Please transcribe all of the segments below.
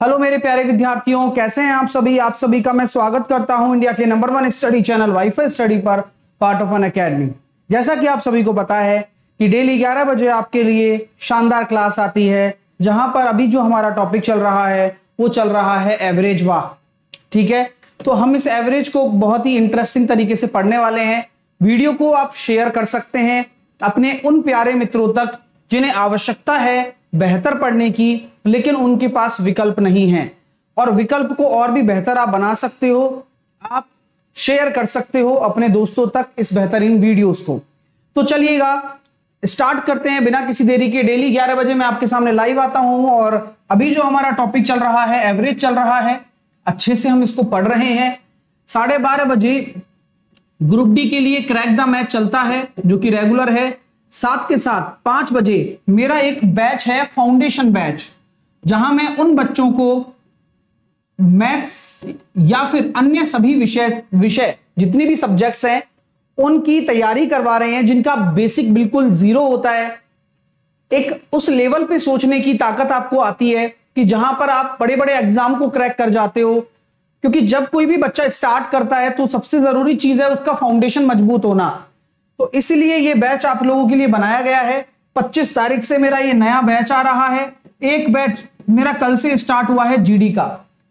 Hello मेरे प्यारे विद्यार्थियों, कैसे हैं आप सभी? आप सभी का मैं स्वागत करता हूँ इंडिया के number one study channel WiFi study पर पार्ट ऑफ़ एन अकेडमी जैसा कि आप सभी को पता है कि डेली 11 बजे आपके लिए शानदार क्लास आती है, जहाँ पर अभी जो हमारा टॉपिक चल रहा है, वो चल रहा है एवरेज वाह ठीक है? तो हम इस एवरेज को बहुत ही इंटरेस्टिंग तरीके से पढ़ने वाले हैं। वीडियो को आप शेयर कर सकते हैं अपने उन प्यारे मित्रों तक, जिन्हें आवश्यकता है बेहतर पढ़ने की, लेकिन उनके पास विकल्प नहीं है। और विकल्प को और भी बेहतर आप बना सकते हो, आप शेयर कर सकते हो अपने दोस्तों तक इस बेहतरीन वीडियोस को। तो चलिएगा स्टार्ट करते हैं बिना किसी देरी के। डेली 11 बजे मैं आपके सामने लाइव आता हूँ और अभी जो हमारा टॉपिक चल रहा है एवरेज चल रहा है, अच्छे से हम इसको पढ़ रहे हैं। साढ़े बारह बजे ग्रुप डी के लिए क्रैक द मैच चलता है, जो कि रेगुलर है। साथ के साथ पाँच बजे मेरा एक बैच है फाउंडेशन बैच, जहाँ मैं उन बच्चों को मैथ्स या फिर अन्य सभी विषय विषय, जितने भी सब्जेक्ट्स हैं, उनकी तैयारी करवा रहे हैं, जिनका बेसिक बिल्कुल ज़ीरो होता है। एक उस लेवल पे सोचने की ताकत आपको आती है कि जहाँ पर आप बड़े बड़े एग्ज़ाम को क्रैक कर जाते हो, क्योंकि जब कोई भी बच्चा स्टार्ट करता है तो सबसे ज़रूरी चीज़ है उसका फाउंडेशन मज़बूत होना। तो इसलिए ये बैच आप लोगों के लिए बनाया गया है। 25 तारीख से मेरा ये नया बैच आ रहा है। एक बैच मेरा कल से स्टार्ट हुआ है जीडी का।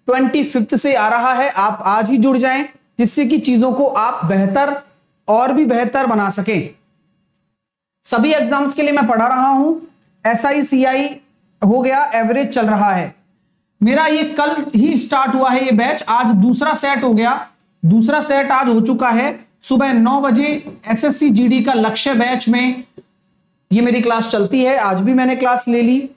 ट्वेंटी फिफ्थ से आ रहा है। आप आज ही जुड़ जाएँ, जिससे कि चीज़ों को आप बेहतर और भी बेहतर बना सके। सभी एग्ज़ाम्स के लिए मैं पढ़ा रहा हूँ। एस आई सी आई हो गया एवरेज चल रहा है। मेरा ये कल ही स्टार्ट हुआ है ये बैच। आज दूसरा सेट हो गया। दूसरा सेट आज हो चुका है। सुबह नौ बजे एसएससी जीडी का लक्ष्य बैच में ये मेरी क्लास चलती है। आज भी मैंने क्लास ले ली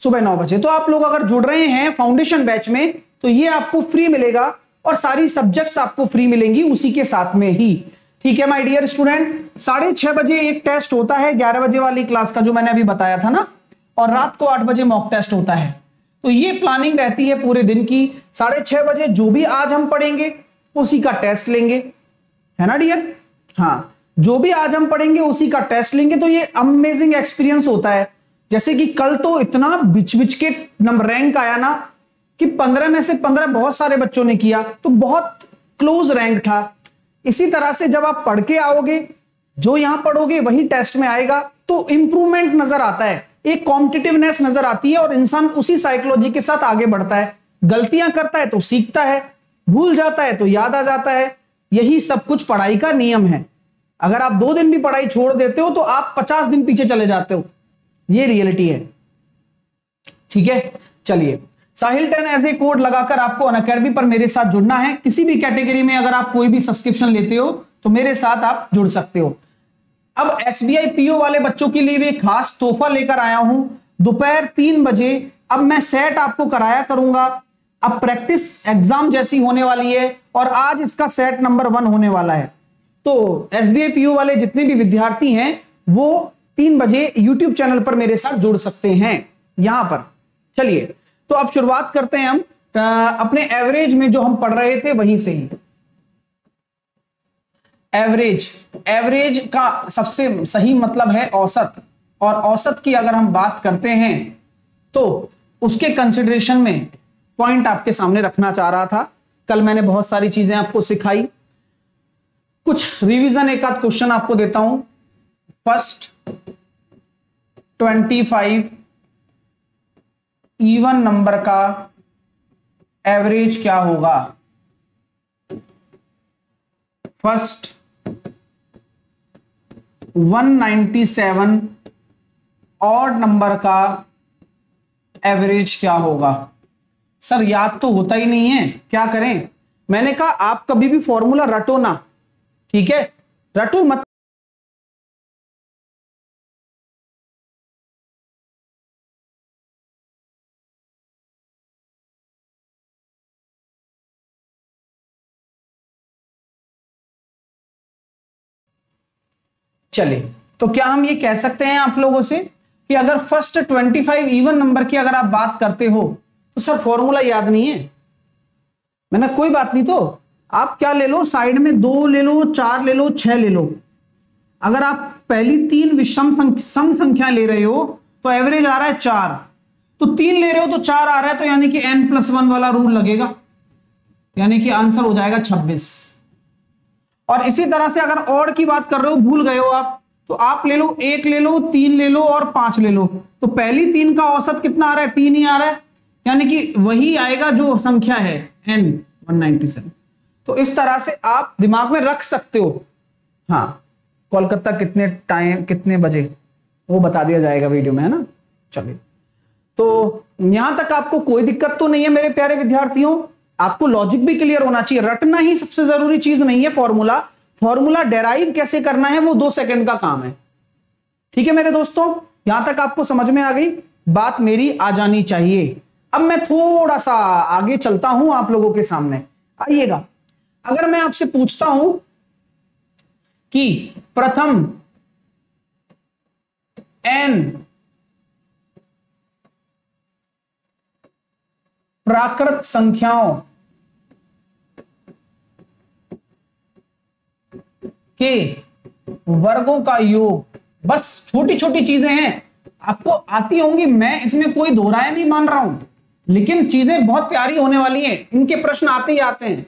सुबह नौ बजे। तो आप लोग अगर जुड़ रहे हैं फाउंडेशन बैच में तो ये आपको फ्री मिलेगा और सारी सब्जेक्ट्स आपको फ्री मिलेंगी उसी के साथ में ही। ठीक है माय डियर स्टूडेंट साढ़े छह बजे एक टेस्ट होता है, ग्यारह बजे वाली क्लास का जो मैंने अभी बताया था ना, और रात को आठ बजे मॉक टेस्ट होता है। तो ये प्लानिंग रहती है पूरे दिन की। साढ़े छह बजे जो भी आज हम पढ़ेंगे, उसी का टेस्ट लेंगे। है ना डियर हाँ जो भी आज हम पढ़ेंगे, उसी का टेस्ट लेंगे। तो ये अमेजिंग एक्सपीरियंस होता है। जैसे कि कल तो इतना बिच बिच के नंबर रैंक आया ना, कि पंद्रह में से पंद्रह बहुत सारे बच्चों ने किया। तो बहुत क्लोज रैंक था। इसी तरह से जब आप पढ़ के आओगे, जो यहाँ पढ़ोगे, वही टेस्ट में आएगा। तो इंप्रूवमेंट नज़र आता है। एक कॉम्पिटिटिवनेस नज़र आती है और इंसान उसी साइकोलॉजी के साथ आगे बढ़ता है। गलतियाँ करता है तो सीखता है। भूल जाता है तो याद आ जाता है। यही सब कुछ पढ़ाई का नियम है। अगर आप दो दिन भी पढ़ाई छोड़ देते हो तो आप पचास दिन पीछे चले जाते हो। ये रियलिटी है। ठीक है? चलिए। साहिल टेन ए कोड लगाकर आपको अनकेडमी पर मेरे साथ जुड़ना है। किसी भी कैटेगरी में अगर आप कोई भी सब्सक्रिप्शन लेते हो तो मेरे साथ आप जुड़ सकते हो। अब एस बी आई पीओ वाले बच्चों के लिए भी एक खास तोहफा लेकर आया हूँ। दोपहर तीन बजे अब मैं सेट आपको कराया करूँगा। अब प्रैक्टिस एग्ज़ाम जैसी होने वाली है और आज इसका सेट नंबर वन होने वाला है। तो एस बी वाले जितने भी विद्यार्थी हैं, वो तीन बजे यूट्यूब चैनल पर मेरे साथ जुड़ सकते हैं। यहाँ पर। चलिए तो अब शुरुआत करते हैं हम। अपने एवरेज में जो हम पढ़ रहे थे, वहीं से ही। एवरेज एवरेज का सबसे सही मतलब है औसत। और औसत की अगर हम बात करते हैं तो उसके कंसिडरेशन में पॉइंट आपके सामने रखना चाह रहा था। कल मैंने बहुत सारी चीज़ें आपको सिखाई। कुछ रिवीजन एक आध क्वेश्चन आपको देता हूँ। First twenty five even number का एवरेज क्या होगा? फ़र्स्ट 197 ऑड नंबर का एवरेज क्या होगा? सर, याद तो होता ही नहीं है। क्या करें? मैंने कहा, आप कभी भी फॉर्मूला रटो ना। ठीक है? रटो मत चले तो क्या हम ये कह सकते हैं आप लोगों से कि अगर फ़र्स्ट 25 इवन नंबर की अगर आप बात करते हो तो सर फॉर्मूला याद नहीं है। मैंने कोई बात नहीं तो। आप क्या ले लो साइड में दो ले लो, चार ले लो, छह ले लो। अगर आप पहली तीन विषम सम संख्या ले रहे हो तो एवरेज आ रहा है चार। तो तीन ले रहे हो तो चार आ रहा है तो यानी कि एन प्लस वन वाला रूल लगेगा। यानी कि आंसर हो जाएगा छब्बीस। और इसी तरह से अगर और की बात कर रहे हो, भूल गए हो आप तो आप ले लो, एक ले लो, तीन ले लो और पाँच ले लो। तो पहली तीन का औसत कितना आ रहा है? तीन ही आ रहा है। यानी कि वही आएगा जो संख्या है एन 197 तो इस तरह से आप दिमाग में रख सकते हो। हाँ कोलकाता कितने टाइम कितने बजे, वो बता दिया जाएगा वीडियो में, है ना? चलिए। तो यहाँ तक आपको कोई दिक्कत तो नहीं है मेरे प्यारे विद्यार्थियों। आपको लॉजिक भी क्लियर होना चाहिए। रटना ही सबसे ज़रूरी चीज़ नहीं है फॉर्मूला फॉर्मूला डेराइव कैसे करना है, वो दो सेकंड का काम है। ठीक है मेरे दोस्तों? यहाँ तक आपको समझ में आ गई। बात मेरी आ जानी चाहिए। अब मैं थोड़ा सा आगे चलता हूँ आप लोगों के सामने। आइएगा। अगर मैं आपसे पूछता हूँ कि प्रथम एन प्राकृत संख्याओं के वर्गों का योग, बस छोटी छोटी चीज़ें हैं, आपको आती होंगी, मैं इसमें कोई दोहराया नहीं मान रहा हूँ। लेकिन चीज़ें बहुत प्यारी होने वाली हैं। इनके प्रश्न आते ही आते हैं,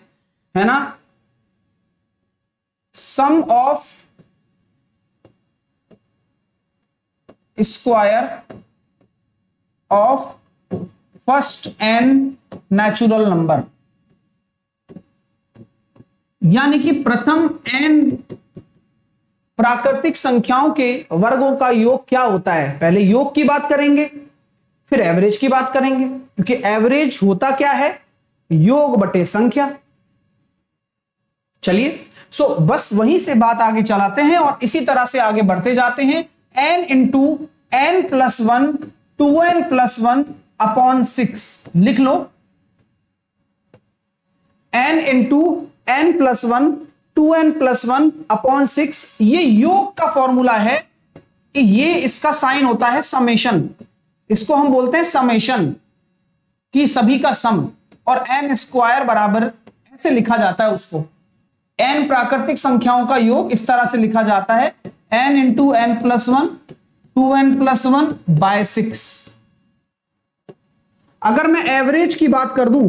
है ना? Sum of square of first n natural number यानी कि प्रथम एन प्राकृतिक संख्याओं के वर्गों का योग क्या होता है? पहले योग की बात करेंगे, फिर एवरेज की बात करेंगे। क्योंकि एवरेज होता क्या है? योग बटे संख्या। चलिए सो बस वहीं से बात आगे चलाते हैं और इसी तरह से आगे बढ़ते जाते हैं। N into n plus one two n plus one upon six लिख लो। N into n plus one two n plus one upon six ये योग का फॉर्मूला है ये इसका साइन होता है समेशन इसको हम बोलते हैं समेशन कि सभी का सम और एन स्क्वायर बराबर ऐसे लिखा जाता है उसको। एन प्राकृतिक संख्याओं का योग इस तरह से लिखा जाता है। N into n plus one two n plus one by six अगर मैं एवरेज की बात कर दूँ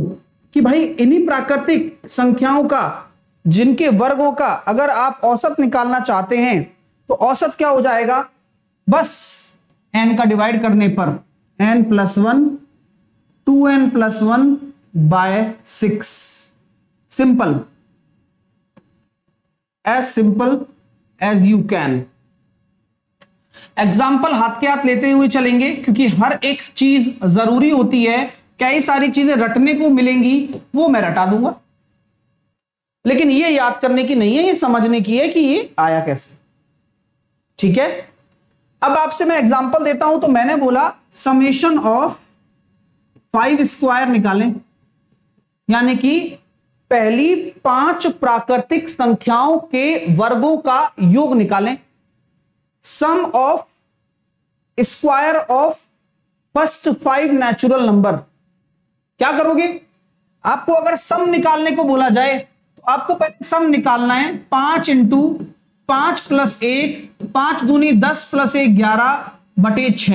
कि भाई इन्हीं प्राकृतिक संख्याओं का, जिनके वर्गों का अगर आप औसत निकालना चाहते हैं तो औसत क्या हो जाएगा? बस एन का डिवाइड करने पर n plus one two n plus one by six. Simple. As simple as you can example हाथ के हाथ लेते हुए चलेंगे, क्योंकि हर एक चीज़ ज़रूरी होती है। कई सारी चीज़ें रटने को मिलेंगी, वो मैं रटा दूँगा। लेकिन ये याद करने की नहीं है, ये समझने की है कि ये आया कैसे। ठीक है? अब आपसे मैं एग्ज़ाम्पल देता हूँ तो मैंने बोला समेशन ऑफ़ फाइव स्क्वायर निकालें। यानी कि पहली पाँच प्राकृतिक संख्याओं के वर्गों का योग निकालें। Sum of square of first five natural number. क्या करोगे? आपको अगर सम निकालने को बोला जाए तो आपको पहले सम निकालना है। पाँच इंटू पाँच प्लस एक, पाँच दूनी दस प्लस एक ग्यारह बटे छ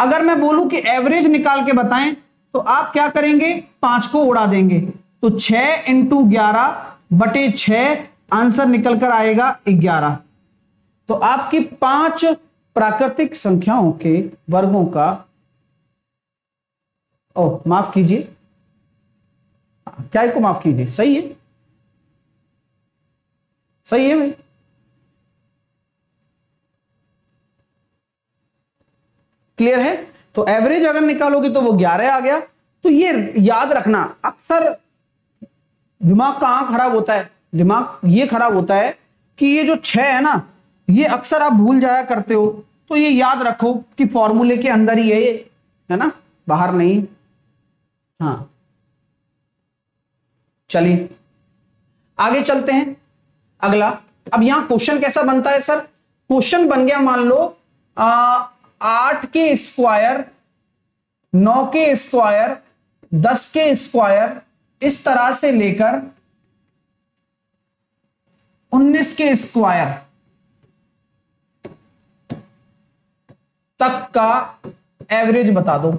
अगर मैं बोलूँ कि एवरेज निकाल के बताएँ तो आप क्या करेंगे? पाँच को उड़ा देंगे। तो छ इंटू ग्यारह बटे छ आंसर निकल कर आएगा ग्यारह। तो आपकी पाँच प्राकृतिक संख्याओं के वर्गों का, ओ, माफ़ कीजिए। क्या को माफ़ कीजिए? सही है। सही है भाई। क्लियर है? तो एवरेज अगर निकालोगे तो वो ग्यारह आ गया। तो ये याद रखना, अक्सर दिमाग कहाँ खराब होता है। दिमाग ये खराब होता है कि ये जो छह है ना, ये अक्सर आप भूल जाया करते हो। तो ये याद रखो कि फॉर्मूले के अंदर ही है ये, है ना? बाहर नहीं। हाँ। चलिए, आगे चलते हैं। अगला, अब यहाँ क्वेश्चन कैसा बनता है, सर? क्वेश्चन बन गया, मान लो आठ के स्क्वायर, नौ के स्क्वायर, दस के स्क्वायर, इस तरह से लेकर उन्नीस के स्क्वायर तक का एवरेज बता दो।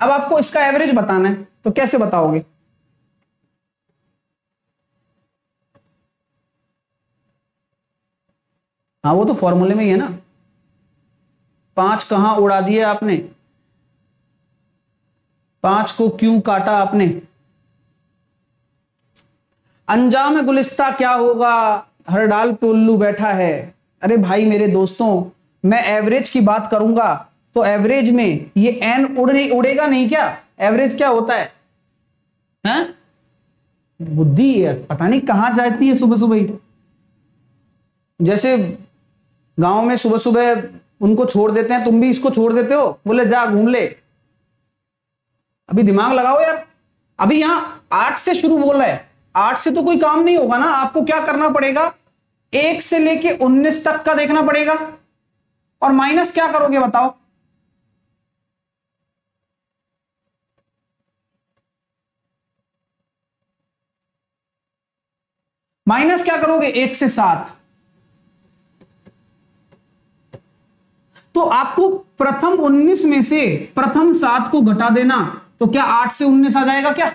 अब आपको इसका एवरेज बताना है तो कैसे बताओगे? हाँ वो तो फॉर्मूले में ही है ना। पाँच कहाँ उड़ा दिए आपने? पाँच को क्यों काटा आपने? अंजाम गुलिस्ता क्या होगा? हर डाल पे उल्लू बैठा है। अरे भाई मेरे दोस्तों, मैं एवरेज की बात करूँगा तो एवरेज में ये एन उड़ने, उड़ेगा नहीं क्या? एवरेज क्या होता है? हैं? बुद्धि पता नहीं कहाँ जाती है सुबह सुबह जैसे गाँव में सुबह सुबह उनको छोड़ देते हैं, तुम भी इसको छोड़ देते हो। बोले, जा, घूम ले। अभी दिमाग लगाओ यार। अभी यहाँ आठ से शुरू बोल रहा है। आठ से तो कोई काम नहीं होगा ना। आपको क्या करना पड़ेगा? एक से लेके उन्नीस तक का देखना पड़ेगा। और माइनस क्या करोगे बताओ? माइनस क्या करोगे? एक से सात। तो आपको प्रथम उन्नीस में से प्रथम सात को घटा देना तो क्या आठ से उन्नीस आ जाएगा क्या?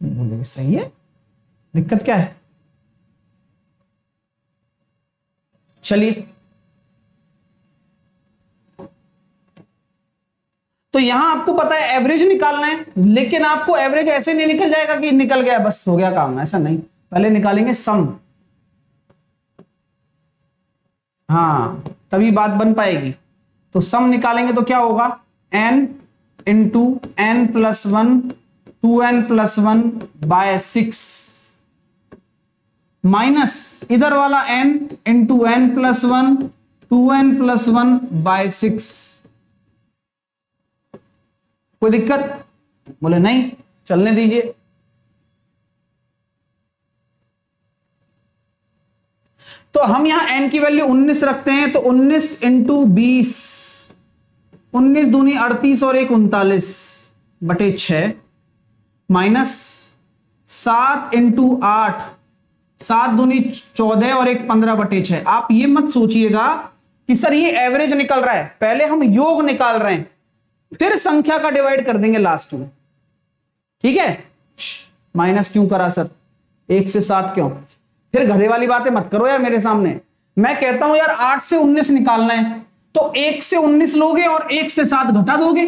बोले सही है। दिक्कत क्या है? चलिए। तो यहाँ आपको पता है एवरेज निकालना है, लेकिन आपको एवरेज ऐसे नहीं निकल जाएगा कि निकल गया, बस हो गया काम, ऐसा नहीं। पहले निकालेंगे सम हाँ। तभी बात बन पाएगी। तो सम निकालेंगे तो क्या होगा? N into n plus one two n plus one by six minus इधर वाला n into n plus one two n plus one by six कोई दिक्कत? बोले, नहीं, चलने दीजिए। तो हम यहाँ एन की वैल्यू 19 रखते हैं तो 19 इंटू बीस। उन्नीस दूनी अड़तीस और एक उनतालीस बटे छ माइनस सात इंटू आठ। सात दूनी चौदह और एक पंद्रह बटे छह। आप ये मत सोचिएगा कि सर ये एवरेज निकल रहा है। पहले हम योग निकाल रहे हैं, फिर संख्या का डिवाइड कर देंगे लास्ट में। ठीक है? माइनस क्यों करा सर? एक से सात क्यों? फिर गधे वाली बातें मत करो यार मेरे सामने। मैं कहता हूँ यार, आठ से उन्नीस निकालना है। तो एक से उन्नीस लोगे और एक से सात घटा दोगे।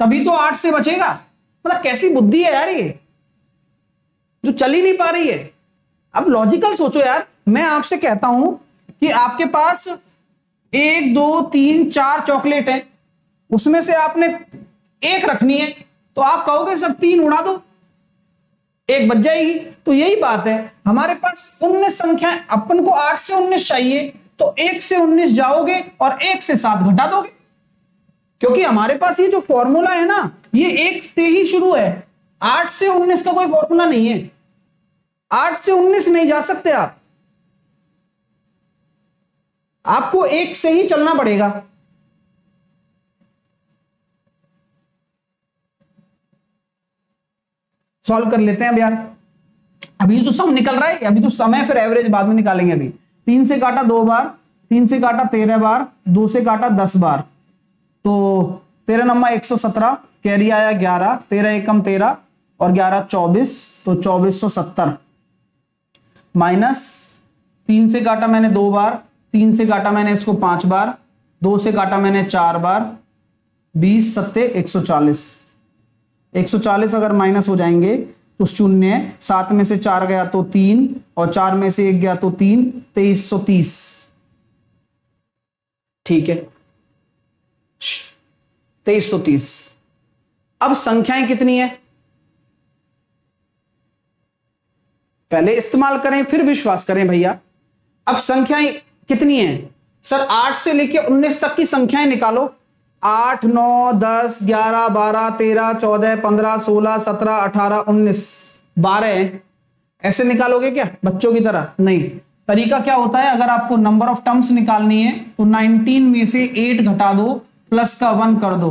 तभी तो आठ से बचेगा। मतलब कैसी बुद्धि है यार ये? जो चल ही नहीं पा रही है। अब लॉजिकल सोचो यार। मैं आपसे कहता हूँ कि आपके पास एक, दो, तीन, चार चॉकलेट है। उसमें से आपने एक रखनी है। तो आप कहोगे सब तीन उड़ा दो। एक बच जाएगी। तो यही बात है। हमारे पास उन्नीस संख्या अपन को आठ से उन्नीस चाहिए। तो एक से उन्नीस जाओगे और एक से सात घटा दोगे। क्योंकि हमारे पास ये जो फॉर्मूला है ना, ये एक से ही शुरू है। आठ से उन्नीस का कोई फॉर्मूला नहीं है। आठ से उन्नीस नहीं जा सकते आप। आपको एक से ही चलना पड़ेगा। सॉल्व कर लेते हैं अब यार। अभी तो सम निकल रहा है, अभी तो समय फिर एवरेज बाद में निकालेंगे अभी। तीन से काटा दो बार, तीन से काटा तेरह बार, दो से काटा दस बार। तो तेरह नंबर एक सौ सत्रह कैरी आया ग्यारह, तेरह एकम तेरह, और ग्यारह चौबीस तो चौबीस सौ सत्तर। माइनस तीन से काटा मैंने दो बार, तीन से काटा मैंने इसको पाँच बार, दो से काटा मैंने चार बार, बीस सत्ते एक सौ चालीस। 140 अगर माइनस हो जाएँगे तो शून्य सात में से चार गया तो तीन और चार में से एक गया तो तीन, तेईस सौ तीस। ठीक है? तेईस सौ तीस। अब संख्याएँ कितनी है? पहले इस्तेमाल करें, फिर विश्वास करें भैया। अब संख्याएँ कितनी है? सर, आठ से लेकर उन्नीस तक की संख्याएँ निकालो। आठ, नौ, दस, ग्यारह, बारह, तेरह, चौदह, पंद्रह, सोलह, सत्रह, अठारह, उन्नीस। बारह ऐसे निकालोगे क्या? बच्चों की तरह? नहीं। तरीका क्या होता है? अगर आपको नंबर ऑफ़ टर्म्स निकालनी है तो 19 में से 8 घटा दो प्लस का वन कर दो।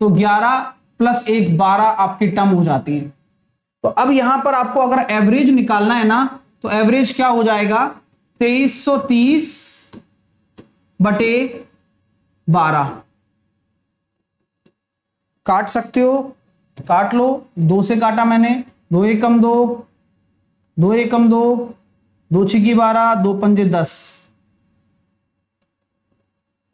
तो 11 प्लस एक 12 आपकी टर्म हो जाती है। तो अब यहाँ पर आपको अगर एवरेज निकालना है ना तो एवरेज क्या हो जाएगा? 2330 बटे बारह। काट सकते हो, काट लो। दो से काटा मैंने। दो एकम दो दो एकम दो दो छिकी बारह, दो पंजे दस।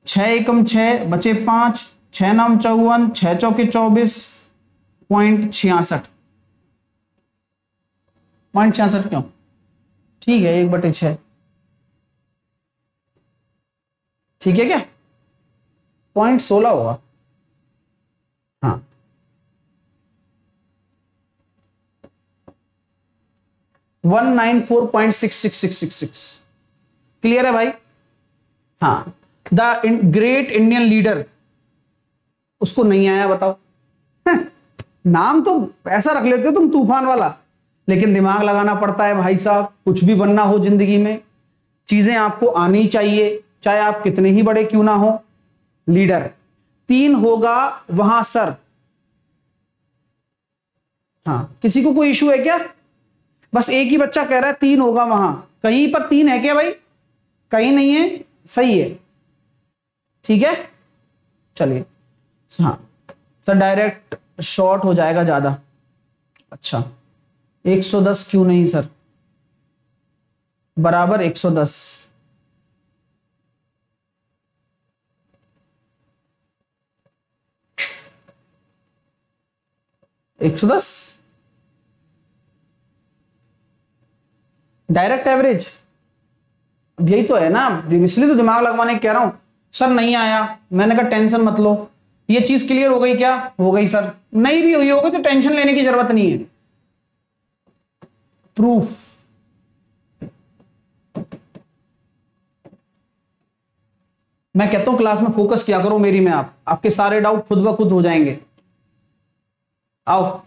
छ एकम छ बचे पाँच। छ नाम चौवन छ चौके चौबीस, पॉइंट छियासठ। पॉइंट छियासठ क्यों? ठीक है, एक बटे छ ठीक है क्या? पॉइंट सोलह होगा। हाँ। One nine four point six six six six six clear है भाई? हाँ। द ग्रेट इंडियन लीडर उसको नहीं आया, बताओ। नाम तो ऐसा रख लेते हो तुम, तूफ़ान वाला। लेकिन दिमाग लगाना पड़ता है भाई साहब, कुछ भी बनना हो ज़िंदगी में, चीज़ें आपको आनी चाहिए, चाहे आप कितने ही बड़े क्यों ना हो। लीडर। तीन होगा वहाँ सर। हाँ किसी को कोई इशू है क्या? बस एक ही बच्चा कह रहा है तीन होगा वहाँ। कहीं पर तीन है क्या भाई? कहीं नहीं है, सही है। ठीक है? चलिए। हाँ सर डायरेक्ट शॉर्ट हो जाएगा ज़्यादा। अच्छा 110 क्यों नहीं, सर? बराबर 110 एक सौ दस डायरेक्ट एवरेज यही तो है ना। इसलिए तो दिमाग लगवाने कह रहा हूँ। सर नहीं आया। मैंने कहा टेंशन मत लो। ये चीज़ क्लियर हो गई क्या? हो गई सर नहीं भी हुई होगी तो टेंशन लेने की ज़रूरत नहीं है। प्रूफ मैं कहता हूँ क्लास में फोकस किया करो मेरी में आप। आपके सारे डाउट खुद ब खुद हो जाएँगे। आओ।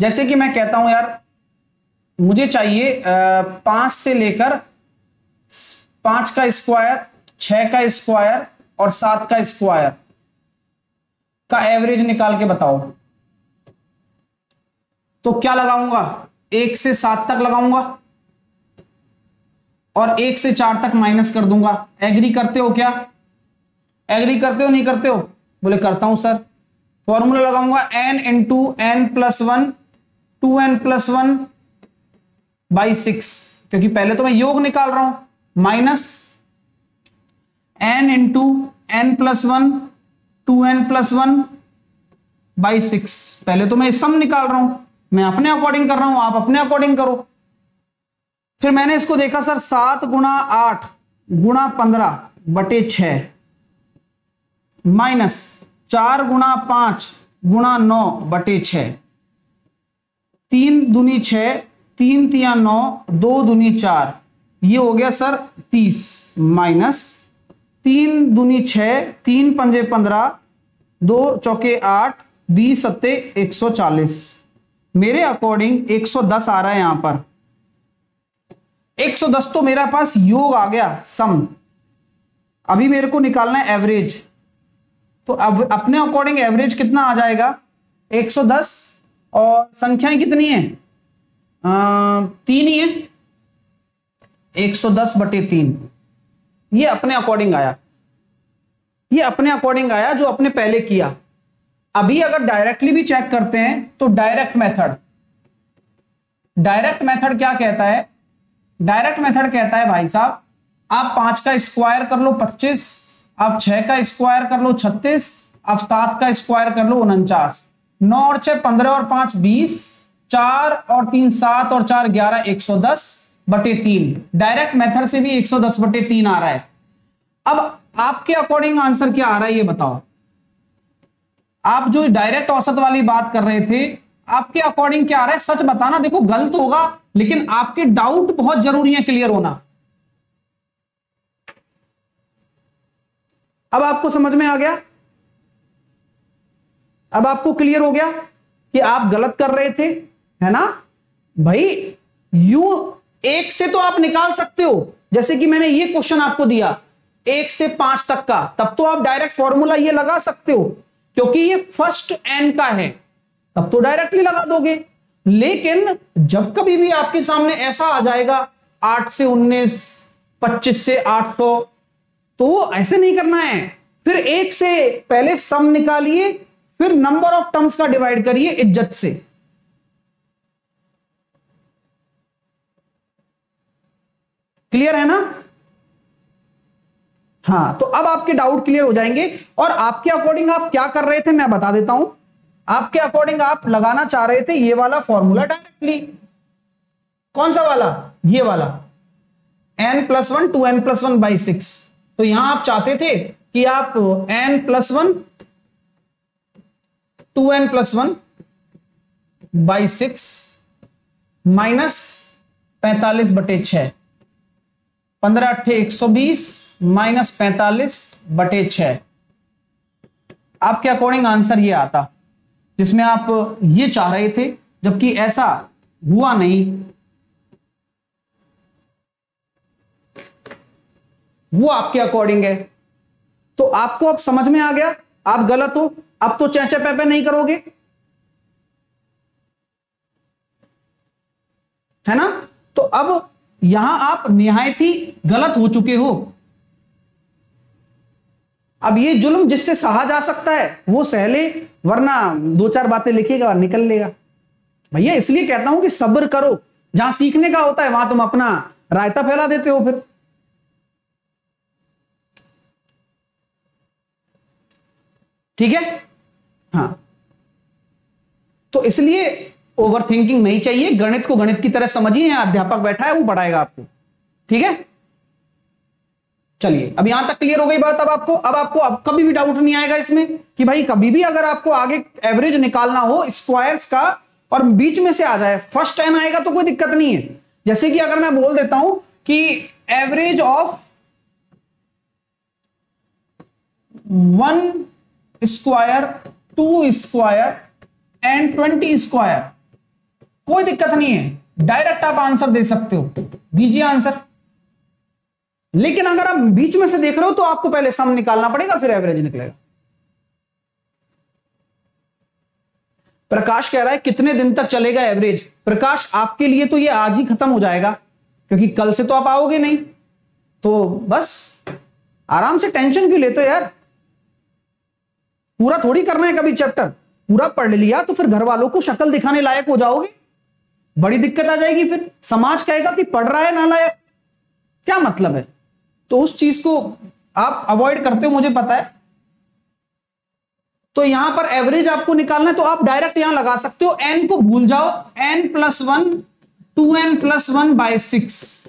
जैसे कि मैं कहता हूँ यार, मुझे चाहिए पाँच से लेकर पाँच का स्क्वायर छ का स्क्वायर और सात का स्क्वायर का एवरेज निकाल के बताओ। तो क्या लगाऊँगा? एक से सात तक लगाऊँगा और एक से चार तक माइनस कर दूँगा। एग्री करते हो क्या? एग्री करते हो, नहीं करते हो? बोले करता हूँ सर। फॉर्मूला लगाऊँगा n into n plus one two n plus one by six क्योंकि पहले तो मैं योग निकाल रहा हूँ। Minus n into n plus one two n plus one by six पहले तो मैं सम निकाल रहा हूँ। मैं अपने अकॉर्डिंग कर रहा हूँ, आप अपने अकॉर्डिंग करो। फिर मैंने इसको देखा, सर, सात गुणा आठ गुणा पंद्रह बटे छ माइनस चार गुणा पाँच गुणा नौ बटे छ। तीन दुनी छ, तीन तिया नौ, दो दुनी चार। ये हो गया सर तीस माइनस। तीन दुनी छ, तीन पंजे पंद्रह, दो चौके आठ बीस सत्ते एक सौ चालीस। मेरे अकॉर्डिंग 110 आ रहा है यहाँ पर। 110 तो मेरा पास योग आ गया, सम। अभी मेरे को निकालना है एवरेज। तो अब अपने अकॉर्डिंग एवरेज कितना आ जाएगा? 110 और संख्याएँ कितनी है? आ, तीन ही है। 110 बटे तीन। ये अपने अकॉर्डिंग आया। ये अपने अकॉर्डिंग आया जो अपने पहले किया। अभी अगर डायरेक्टली भी चेक करते हैं तो डायरेक्ट मेथड डायरेक्ट मेथड क्या कहता है? डायरेक्ट मेथड कहता है भाई साहब आप पाँच का स्क्वायर कर लो पच्चीस। आप छह का स्क्वायर कर लो छत्तीस आप सात का स्क्वायर कर लो उनचास। नौ और छह पंद्रह और पाँच बीस, चार और तीन सात और चार ग्यारह, एक सौ दस बटे तीन। डायरेक्ट मेथड से भी एक सौ दस बटे तीन आ रहा है। अब आपके अकॉर्डिंग आंसर क्या आ रहा है ये बताओ। आप जो डायरेक्ट औसत वाली बात कर रहे थे, आपके अकॉर्डिंग क्या आ रहा है? सच बताना, देखो गलत होगा, लेकिन आपके डाउट बहुत ज़रूरी है क्लियर होना। अब आपको समझ में आ गया? अब आपको क्लियर हो गया कि आप गलत कर रहे थे, है ना? भाई, यू एक से तो आप निकाल सकते हो। जैसे कि मैंने ये क्वेश्चन आपको दिया, एक से पाँच तक का, तब तो आप डायरेक्ट फॉर्मूला ये लगा सकते हो, क्योंकि ये फ़र्स्ट एन का है। तब तो डायरेक्टली लगा दोगे। लेकिन जब कभी भी आपके सामने ऐसा आ जाएगा, आठ से उन्नीस 25 से 800 तो ऐसे नहीं करना है। फिर एक से पहले सम निकालिए, फिर नंबर ऑफ़ टर्म्स का डिवाइड करिए इज़्ज़त से। क्लियर है ना? हाँ तो अब आपके डाउट क्लियर हो जाएँगे और आपके अकॉर्डिंग आप क्या कर रहे थे मैं बता देता हूँ। आपके अकॉर्डिंग आप लगाना चाह रहे थे ये वाला फॉर्मूला डायरेक्टली कौन सा वाला? ये वाला। N plus one two n plus one by six तो यहाँ आप चाहते थे कि आप n plus one two n plus one by six minus पैंतालीस बटे छ पंद्रह अट्ठे एक सौ बीस माइनस पैंतालीस बटे छ आपके अकॉर्डिंग आंसर ये आता? जिसमें आप ये चाह रहे थे, जबकि ऐसा हुआ नहीं। वो आपके अकॉर्डिंग है। तो आपको अब समझ में आ गया, आप गलत हो, अब तो चैचे पैपे नहीं करोगे। है ना? तो अब यहाँ आप निहायत ही गलत हो चुके हो। अब ये जुल्म जिससे सहा जा सकता है, वो सहले, वरना दो चार बातें लिखेगा और निकल लेगा। भैया, इसलिए कहता हूँ कि सब्र करो। जहाँ सीखने का होता है, वहाँ तुम अपना रायता फैला देते हो फिर। ठीक है? हाँ। तो इसलिए ओवर थिंकिंग नहीं चाहिए। गणित को गणित की तरह समझिए अध्यापक बैठा है, वो पढ़ाएगा आपको। ठीक है? चलिए, अब यहाँ तक क्लियर हो गई बात अब आपको। अब आपको अब कभी भी डाउट नहीं आएगा इसमें कि भाई कभी भी अगर आपको आगे एवरेज निकालना हो स्क्वायर्स का, और बीच में से आ जाए फ़र्स्ट टाइम आएगा तो कोई दिक्कत नहीं है। जैसे कि अगर मैं बोल देता हूँ कि average of one square, two square and twenty square. कोई दिक्कत नहीं है। डायरेक्ट आप आंसर दे सकते हो। दीजिए आंसर। लेकिन अगर आप बीच में से देख रहे हो तो आपको पहले सम निकालना पड़ेगा, फिर एवरेज निकलेगा। प्रकाश कह रहा है, कितने दिन तक चलेगा एवरेज प्रकाश, आपके लिए तो ये आज ही खत्म हो जाएगा, क्योंकि कल से तो आप आओगे नहीं। तो बस, आराम से टेंशन क्यों लेते हो यार? पूरा थोड़ी करना है कभी चैप्टर पूरा पढ़ लिया तो फिर घर वालों को शक्ल दिखाने लायक हो जाओगे। बड़ी दिक्कत आ जाएगी फिर। समाज कहेगा कि पढ़ रहा है, ना लायक। क्या मतलब है? तो उस चीज़ को आप अवॉइड करते हो, मुझे पता है। तो यहाँ पर एवरेज आपको निकालना है तो आप डायरेक्ट यहाँ लगा सकते हो। एन को भूल जाओ। N plus one two n plus one by six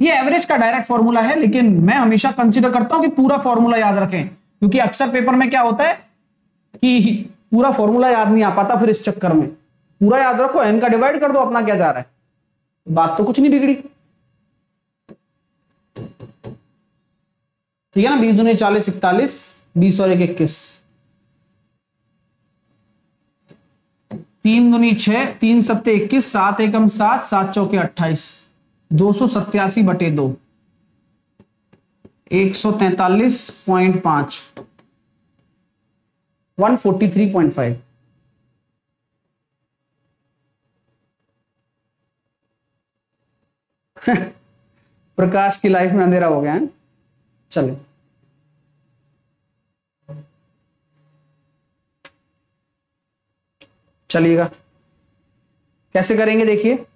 ये एवरेज का डायरेक्ट फॉर्मूला है, लेकिन मैं हमेशा कंसीडर करता हूँ कि पूरा फॉर्मूला याद रखें। क्योंकि अक्सर पेपर में क्या होता है कि पूरा फॉर्मूला याद नहीं आ पाता फिर इस चक्कर में। पूरा याद रखो एन का डिवाइड कर दो, अपना क्या जा रहा है। बात तो कुछ नहीं बिगड़ी। ठीक है ना? बीस दुनिया चालीस, इकतालीस, बीस और एक, इक्कीस। तीन दुनी छह, तीन सत्ते, इक्कीस, सात एकम सात सात चौके अट्ठाईस। दो सौ सत्यासी बटे दो। एक सौ तैतालीस पॉइंट पाँच। One forty three point five Prakash की लाइफ में अंधेरा हो गया, है? चले। चलिएगा। कैसे करेंगे, देखिए।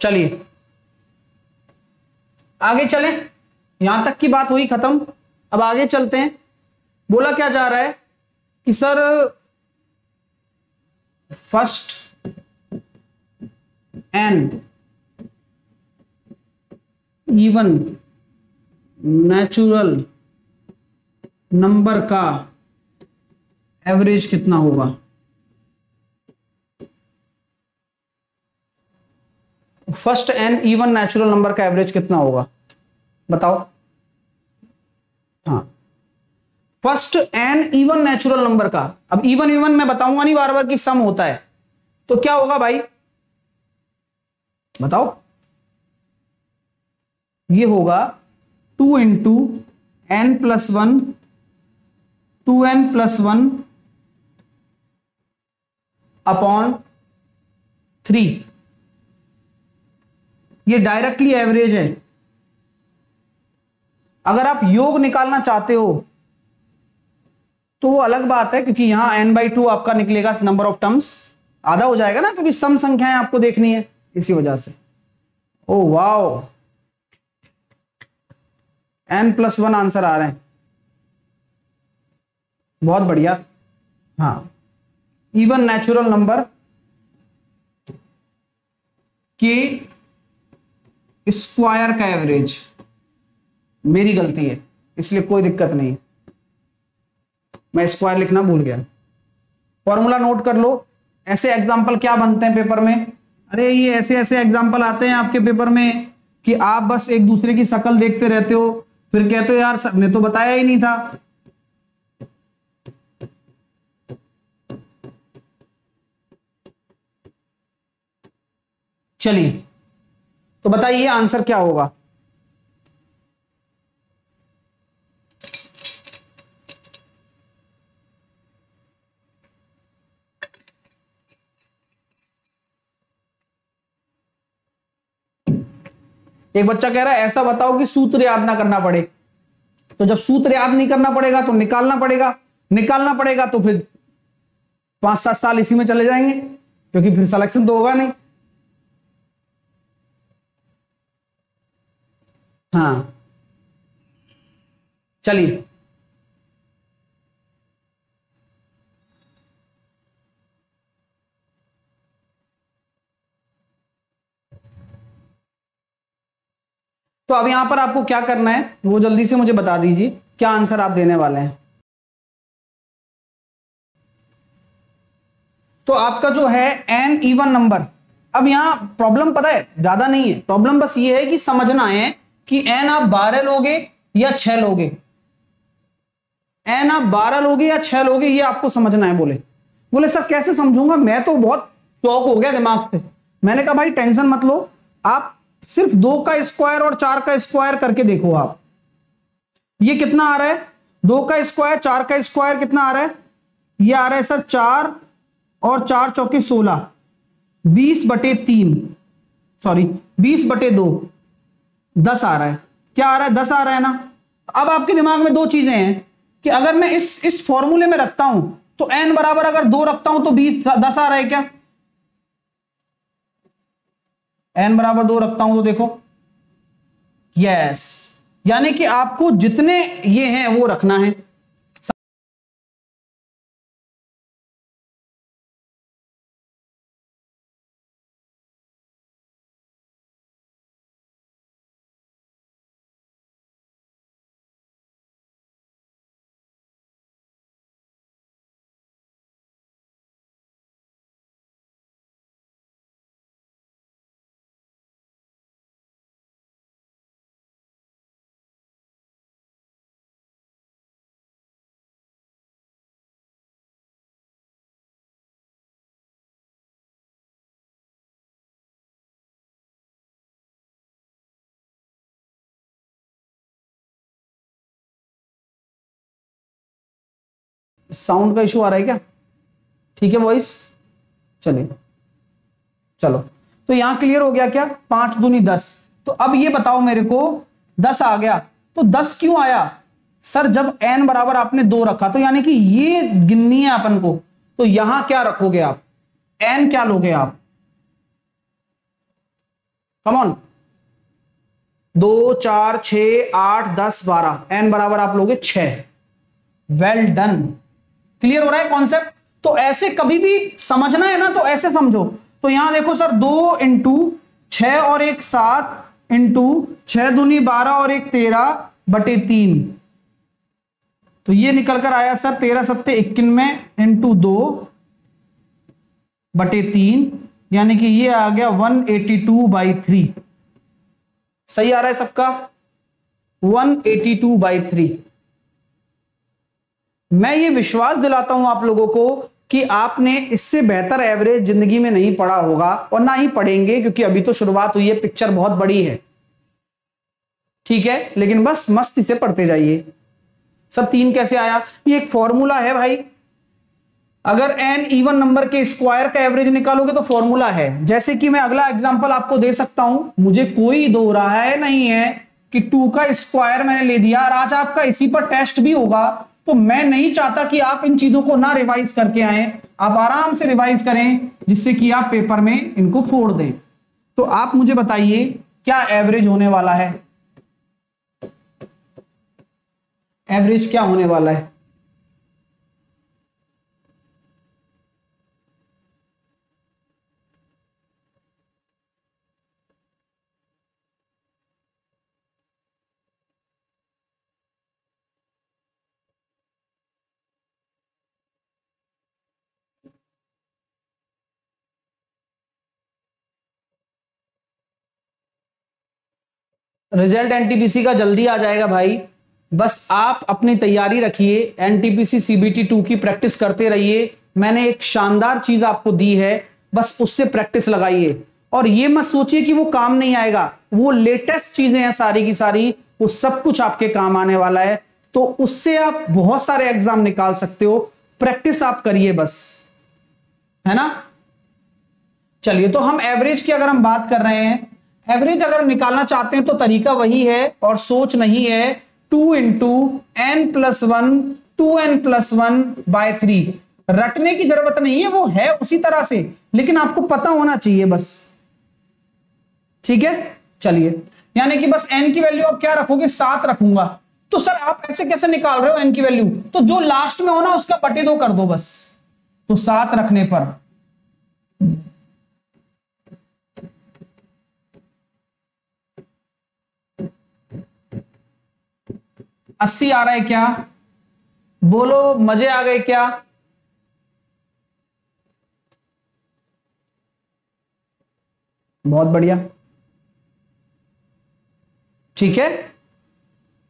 चलिए। आगे चलें। यहाँ तक की बात हुई, खत्म। अब आगे चलते हैं। बोला क्या जा रहा है कि sir first and even natural number का एवरेज कितना होगा? First n even natural number का एवरेज कितना होगा? बताओ। हाँ। First n even natural number का। अब इवन इवन मैं बताऊँगा नहीं, बार बार कि सम होता है। तो क्या होगा भाई? बताओ। ये होगा two into n plus one, two n plus one upon three. ये डायरेक्टली एवरेज है। अगर आप योग निकालना चाहते हो तो वो अलग बात है, क्योंकि यहाँ एन बाई टू आपका निकलेगा नंबर ऑफ़ टर्म्स आधा हो जाएगा ना, क्योंकि सम संख्याएँ आपको देखनी है, इसी वजह से। ओ wow n plus one answer आ रहे हैं। बहुत बढ़िया। हाँ। इवन नेचुरल नंबर के स्क्वायर का एवरेज। मेरी गलती है, इसलिए कोई दिक्कत नहीं। मैं स्क्वायर लिखना भूल गया। फॉर्मूला नोट कर लो, ऐसे एग्ज़ाम्पल क्या बनते हैं पेपर में? अरे, ये ऐसे ऐसे एग्ज़ाम्पल आते हैं आपके पेपर में कि आप बस एक दूसरे की शक्ल देखते रहते हो, फिर कहते हो, यार, सबने तो बताया ही नहीं था। चलिए तो बताइए आंसर क्या होगा? एक बच्चा कह रहा है, ऐसा बताओ कि सूत्र याद ना करना पड़े। तो जब सूत्र याद नहीं करना पड़ेगा तो निकालना पड़ेगा। निकालना पड़ेगा तो फिर पाँच सात साल इसी में चले जाएँगे, क्योंकि फिर सिलेक्शन तो होगा नहीं। हाँ। चलिए। तो अब यहाँ पर आपको क्या करना है, वो जल्दी से मुझे बता दीजिए, क्या आंसर आप देने वाले हैं? तो आपका जो है एन इवन नंबर अब यहाँ प्रॉब्लम पता है, ज़्यादा नहीं है प्रॉब्लम बस ये है कि समझना है कि एन आप बारह लोगे या छह लोगे? एन आप बारह लोगे या छह लोगे, ये आपको समझना है, बोले। बोले, सर, कैसे समझूँगा? मैं तो बहुत चौक हो गया दिमाग से। मैंने कहा, भाई, टेंशन मत लो। आप सिर्फ़ दो का स्क्वायर और चार का स्क्वायर करके देखो आप। ये कितना आ रहा है? दो का स्क्वायर, चार का स्क्वायर कितना आ रहा है? ये आ रहा है, सर, चार और चार चौके सोलह। बीस बटे तीन, सॉरी, बीस बटे दो। दस आ रहा है। क्या आ रहा है? दस आ रहा है ना? अब आपके दिमाग में दो चीज़ें हैं कि अगर मैं इस इस फॉर्मूले में रखता हूँ तो एन बराबर अगर दो रखता हूँ तो बीस, दस आ रहा है क्या? एन बराबर दो रखता हूँ तो देखो। यस यानी कि आपको जितने ये हैं, वो रखना है। साउंड का इशू आ रहा है क्या? ठीक है वॉइस? चलिए। चलो। तो यहाँ क्लियर हो गया क्या? पाँच दूनी दस। तो अब ये बताओ मेरे को, दस आ गया। तो दस क्यों आया? सर, जब एन बराबर आपने दो रखा तो यानी कि ये गिननी है अपन को। तो यहाँ क्या रखोगे आप? एन क्या लोगे आप? कमॉन दो, चार छ आठ, दस, बारह। एन बराबर आप लोगे छ वेल डन क्लियर हो रहा है कॉन्सेप्ट तो ऐसे कभी भी समझना है ना तो ऐसे समझो। तो यहाँ देखो सर, दो इंटू छ और एक सात इंटू छ दूनी बारह और एक तेरह बटे तीन। तो ये निकल कर आया सर, तेरह सत्ते इक्कीन में इंटू दो बटे तीन, यानी कि ये आ गया one eighty two by three सही आ रहा है सबका? One eighty two by three मैं ये विश्वास दिलाता हूँ आप लोगों को कि आपने इससे बेहतर एवरेज ज़िंदगी में नहीं पढ़ा होगा और ना ही पढ़ेंगे, क्योंकि अभी तो शुरुआत हुई है पिक्चर बहुत बड़ी है। ठीक है? लेकिन बस मस्ती से पढ़ते जाइए। सब तीन कैसे आया? ये एक फॉर्मूला है भाई। अगर एन इवन नंबर के स्क्वायर का एवरेज निकालोगे तो फॉर्मूला है। जैसे कि मैं अगला एग्जांपल आपको दे सकता हूँ। मुझे कोई दो रहा है नहीं है कि टू का स्क्वायर मैंने ले दिया, और आज आपका इसी पर टेस्ट भी होगा। तो मैं नहीं चाहता कि आप इन चीज़ों को ना रिवाइज करके आए। आप आराम से रिवाइज करें, जिससे कि आप पेपर में इनको फोड़ दें। तो आप मुझे बताइए, क्या एवरेज होने वाला है? एवरेज क्या होने वाला है? रिज़ल्ट एनटीपीसी का जल्दी आ जाएगा भाई। बस आप अपनी तैयारी रखिए एनटीपीसी सीबीटी टू की प्रैक्टिस करते रहिए। मैंने एक शानदार चीज़ आपको दी है, बस उससे प्रैक्टिस लगाइए। और ये मत सोचिए कि वो काम नहीं आएगा। वो लेटेस्ट चीज़ें हैं सारी की सारी, वो सब कुछ आपके काम आने वाला है। तो उससे आप बहुत सारे एग्ज़ाम निकाल सकते हो। प्रैक्टिस आप करिए बस। है ना? चलिए तो हम एवरेज की अगर हम बात कर रहे हैं एवरेज अगर निकालना चाहते हैं तो तरीका वही है और सोच नहीं है। Two into n plus one two n plus one by three रटने की ज़रूरत नहीं है, वो है उसी तरह से, लेकिन आपको पता होना चाहिए बस। ठीक है? चलिए। यानी कि बस एन की वैल्यू आप क्या रखोगे? सात रखूँगा। तो सर, आप ऐसे कैसे निकाल रहे हो एन की वैल्यू तो जो लास्ट में हो ना, उसका बटे दो कर दो बस। तो सात रखने पर। अस्सी आ रहा है क्या? बोलो, मज़े आ गए क्या? बहुत बढ़िया। ठीक है?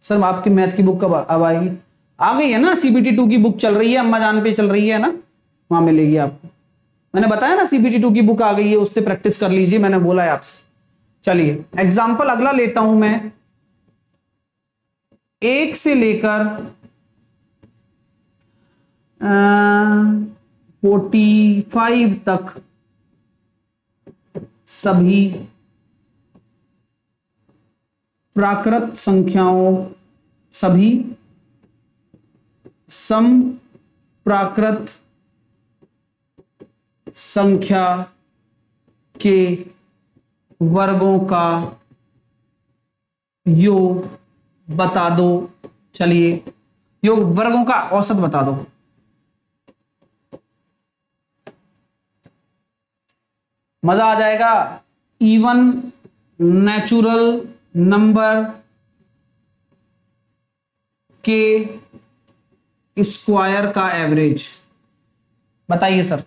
सर आपकी मैथ की बुक कब अब आएगी आ गई है ना? सीबीटी टू की बुक चल रही है, अम्मा जान पे चल रही है ना? वहाँ मिलेगी आपको। मैंने बताया ना सीबीटी टू की बुक आ गई है, उससे प्रैक्टिस कर लीजिए, मैंने बोला है आपसे। चलिए एग्ज़ाम्पल अगला लेता हूँ मैं। एक से लेकर फोर्टी फाइव तक सभी प्राकृत संख्याओं, सभी सम प्राकृत संख्या के वर्गों का योग बता दो, चलिए। योग वर्गों का औसत बता दो। मज़ा आ जाएगा। इवन नेचुरल नंबर के स्क्वायर का एवरेज बताइए सर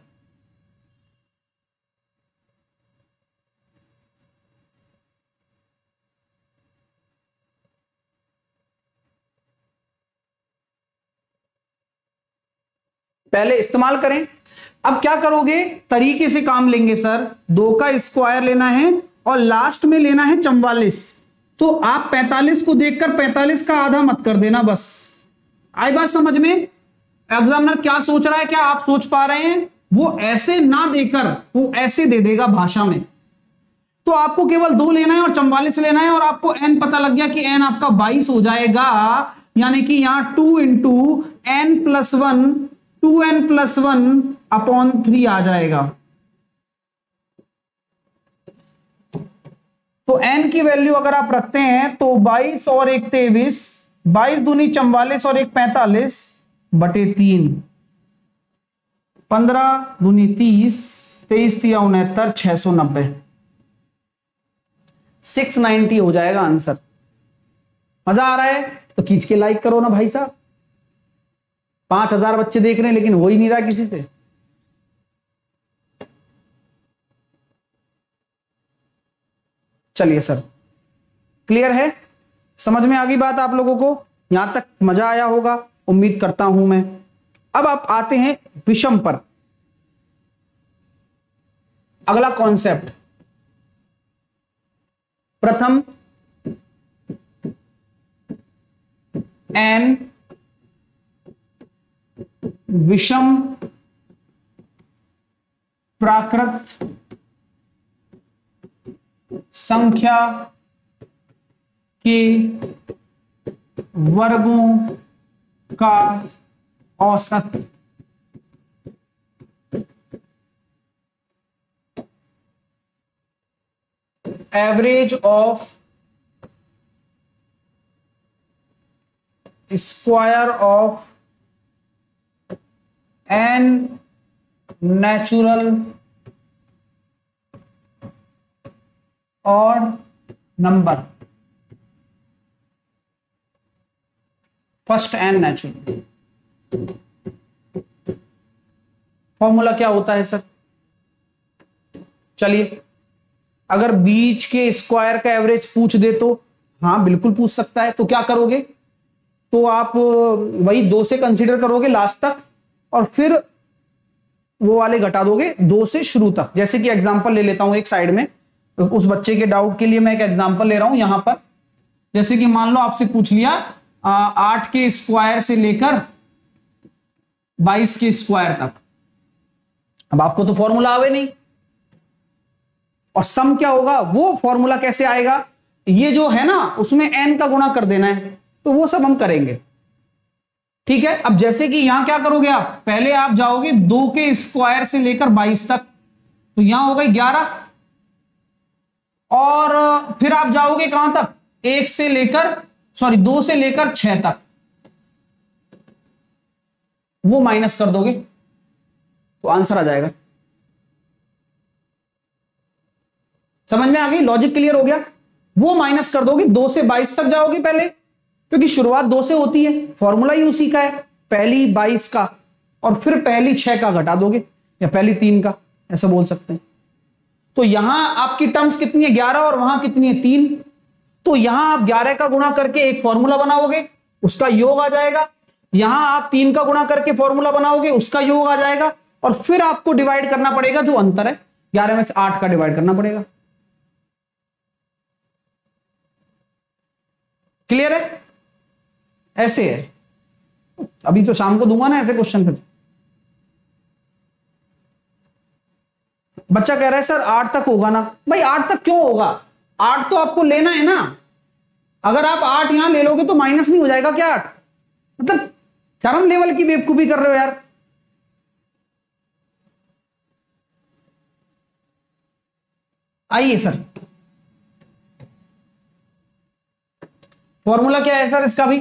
पहले इस्तेमाल करें। अब क्या करोगे? तरीके से काम लेंगे, सर। दो का स्क्वायर लेना है और लास्ट में लेना है चौवालीस। तो आप 45 को देखकर 45 का आधा मत कर देना बस। आई बात समझ में? एग्जामिनर क्या सोच रहा है? क्या आप सोच पा रहे हैं? वो ऐसे ना देकर, वो ऐसे दे देगा भाषा में। तो आपको केवल दो लेना है और चौवालीस लेना है और आपको एन पता लग गया कि एन आपका बाईस हो जाएगा। यानी कि यहाँ two into n plus one two n plus one upon three आ जाएगा। तो एन की वैल्यू अगर आप रखते हैं तो 22 और एक तेईस, बाईस दूनी चौवालीस और एक पैंतालीस बटे तीन। पंद्रह दूनी तीस, तेईस तिया उनहत्तर, छह सौ नब्बे। सिक्स नाइनटी हो जाएगा आंसर। मज़ा आ रहा है? तो खींच के लाइक करो ना भाई साहब। पाँच हज़ार बच्चे देख रहे हैं, लेकिन हो ही नहीं रहा किसी से। चलिए सर क्लियर है? समझ में आ गई बात आप लोगों को? यहाँ तक मज़ा आया होगा, उम्मीद करता हूँ मैं। अब आप आते हैं विषम पर। अगला कॉन्सेप्ट प्रथम एन विषम प्राकृत संख्या के वर्गों का औसत। Average of square of n natural और number first n natural formula क्या होता है सर चलिए। अगर बीच के स्क्वायर का एवरेज पूछ दे तो हाँ बिल्कुल पूछ सकता है। तो क्या करोगे? तो आप, वही दो से कंसीडर करोगे लास्ट तक। और फिर वो वाले घटा दोगे दो से शुरू तक। जैसे कि एग्जांपल ले लेता हूँ एक साइड में। उस बच्चे के डाउट के लिए मैं एक एग्जांपल ले रहा हूँ यहाँ पर। जैसे कि मान लो आपसे पूछ लिया आठ के स्क्वायर से लेकर बाईस के स्क्वायर तक। अब आपको तो फॉर्मूला आवे नहीं। और सम क्या होगा? वो फॉर्मूला कैसे आएगा? ये जो है ना, उसमें एन का गुणा कर देना है। तो वो सब हम करेंगे। ठीक है? अब जैसे कि यहाँ क्या करोगे आप? पहले आप जाओगे दो के स्क्वायर से लेकर बाईस तक। तो यहाँ हो गई ग्यारह। और, फिर आप जाओगे कहाँ तक? एक से लेकर सॉरी दो से लेकर छह तक। वो माइनस कर दोगे। तो आंसर आ जाएगा। समझ में आ गई? लॉजिक क्लियर हो गया? वो माइनस कर दोगे। दो से बाईस तक जाओगे पहले। क्योंकि शुरुआत दो से होती है फॉर्मूला ही उसी का है, पहली बाईस का और फिर पहली छह का घटा दोगे, या पहली तीन का, ऐसा बोल सकते हैं। तो यहाँ आपकी टर्म्स कितनी है? ग्यारह और वहाँ कितनी है? तीन। तो यहाँ आप ग्यारह का गुणा करके एक फॉर्मूला बनाओगे, उसका योग आ जाएगा। यहाँ आप तीन का गुणा करके फॉर्मूला बनाओगे, उसका योग आ जाएगा। और फिर आपको डिवाइड करना पड़ेगा, जो अंतर है, ग्यारह में से आठ का डिवाइड करना पड़ेगा। क्लियर है? ऐसे है। अभी तो शाम को दूँगा ना ऐसे क्वेश्चन फिर। बच्चा कह रहा है, सर, आठ तक होगा ना। भाई, आठ तक क्यों होगा? आठ तो आपको लेना है ना। अगर आप आठ यहाँ ले लोगे तो माइनस नहीं हो जाएगा क्या आठ? मतलब चरम लेवल की बेवकूफ़ी कर रहे हो यार। आइए, सर। फॉर्मूला क्या है, सर, इसका भी?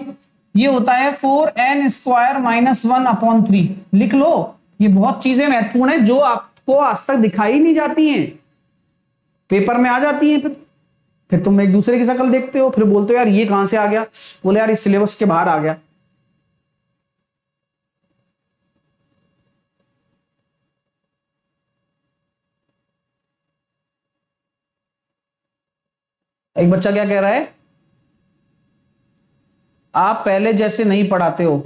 ये होता है four n square minus one upon three. लिख लो, ये बहुत चीज़ें महत्वपूर्ण है जो आपको आज तक दिखाई नहीं जाती हैं। पेपर में आ जाती हैं फिर। फिर तुम एक दूसरे की शक्ल देखते हो, फिर बोलते हो, यार, ये कहाँ से आ गया? बोले, यार सिलेबस के बाहर आ गया। एक बच्चा क्या कह रहा है? आप पहले जैसे नहीं पढ़ाते हो।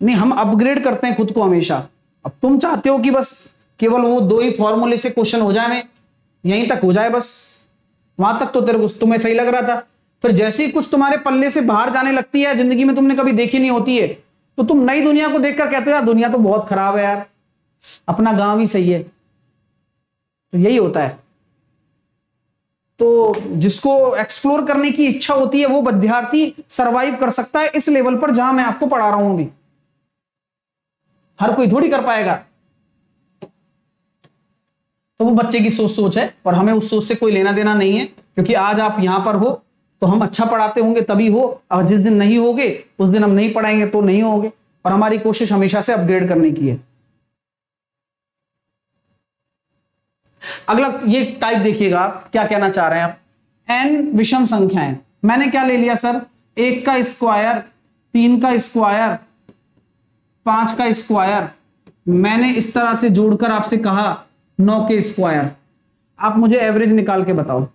नहीं, हम अपग्रेड करते हैं खुद को हमेशा। अब तुम चाहते हो कि बस केवल वो दो ही फॉर्मूले से क्वेश्चन हो जाए, यहीं तक हो जाए बस। वहाँ तक तो तेरे को तुम्हें सही लग रहा था। फिर जैसे ही कुछ तुम्हारे पल्ले से बाहर जाने लगती है, ज़िंदगी में तुमने कभी देखी नहीं होती है तो तुम नई दुनिया को देखकर कहते हो दुनिया तो बहुत खराब है यार। अपना गाँव ही सही है। तो यही होता है। तो जिसको एक्सप्लोर करने की इच्छा होती है, वो विद्यार्थी सरवाइव कर सकता है इस लेवल पर जहाँ मैं आपको पढ़ा रहा हूँ भी हर कोई थोड़ी कर पाएगा। तो वो बच्चे की सोच सोच है, और हमें उस सोच से कोई लेना देना नहीं है, क्योंकि आज आप यहाँ पर हो तो हम अच्छा पढ़ाते होंगे, तभी हो, और जिस दिन नहीं होगे, उस दिन हम नहीं पढ़ाएँगे तो नहीं होगे, और हमारी कोशिश हमेशा से अपग्रेड करने की है। अगला, ये टाइप देखिएगा, क्या कहना चाह रहे हैं आप? एन विषम संख्याएँ। मैंने क्या ले लिया, सर? एक का स्क्वायर तीन का स्क्वायर पाँच का स्क्वायर मैंने इस तरह से जोड़कर आपसे कहा, नौ के स्क्वायर आप मुझे एवरेज निकाल के बताओ।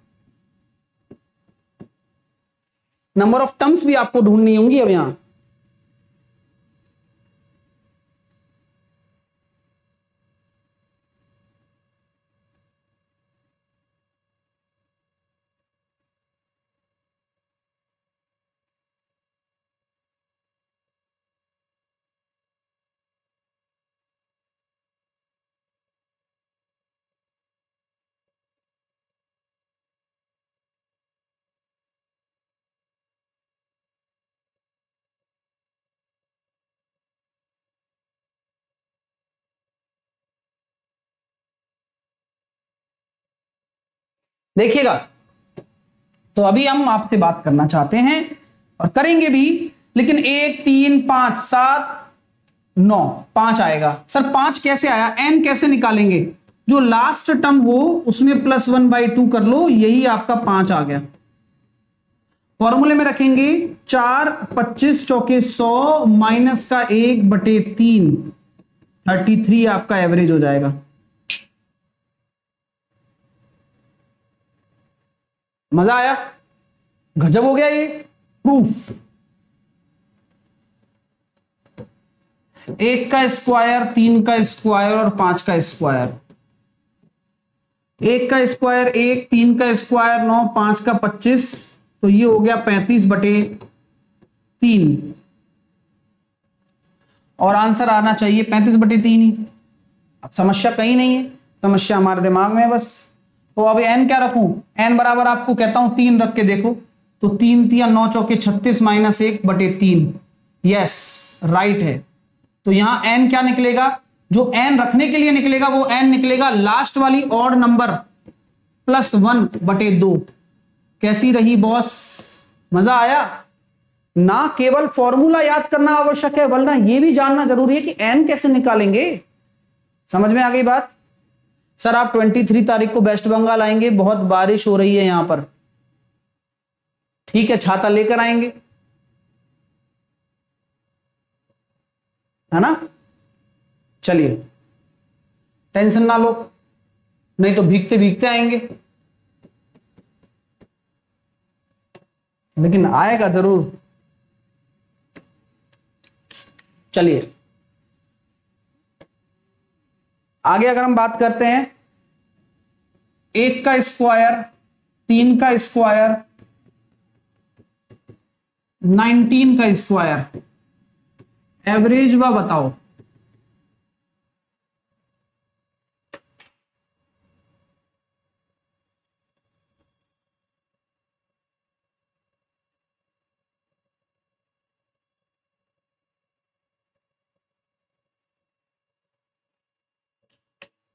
नंबर ऑफ़ टर्म्स भी आपको ढूंढनी होंगी अब यहाँ। देखिएगा। तो अभी हम आपसे बात करना चाहते हैं और करेंगे भी, लेकिन एक, तीन, पाँच, सात, नौ, पाँच आएगा। सर, पाँच कैसे आया? एन कैसे निकालेंगे? जो लास्ट टर्म हो उसमें प्लस वन बाई टू कर लो, यही आपका पाँच आ गया। फॉर्मूले में रखेंगे, चार, पच्चीस, चौके सौ माइनस का एक बटे तीन थर्टी थ्री आपका एवरेज हो जाएगा। मज़ा आया? गजब हो गया ये। प्रूफ एक का स्क्वायर, तीन का स्क्वायर और पाँच का स्क्वायर। एक का स्क्वायर एक, तीन का स्क्वायर नौ, पाँच का पच्चीस। तो ये हो गया पैंतीस बटे तीन। और आंसर आना चाहिए, पैंतीस बटे तीन ही। अब समस्या कहीं नहीं है, समस्या हमारे दिमाग में है बस। तो अब एन क्या रखू? एन बराबर आपको कहता हूँ तीन रख के देखो। तो तीन तिया नौ चौके छत्तीस माइनस एक बटे तीन। यस राइट है। तो यहाँ एन क्या निकलेगा? जो एन रखने के लिए निकलेगा, वो एन निकलेगा लास्ट वाली ऑड नंबर प्लस वन बटे दो। कैसी रही बॉस मज़ा आया? ना केवल फॉर्मूला याद करना आवश्यक है, वरना यह भी जानना ज़रूरी है कि एन कैसे निकालेंगे। समझ में आ गई बात? सर, आप 23 तारीख को वेस्ट बंगाल आएँगे। बहुत बारिश हो रही है यहाँ पर। ठीक है, छाता लेकर आएँगे। है ना? चलिए। टेंशन ना लो। नहीं तो भीगते भीगते आएँगे। लेकिन आएगा ज़रूर। चलिए। आगे अगर हम बात करते हैं, एक का स्क्वायर, तीन का स्क्वायर, नाइनटीन का स्क्वायर। एवरेज व बताओ।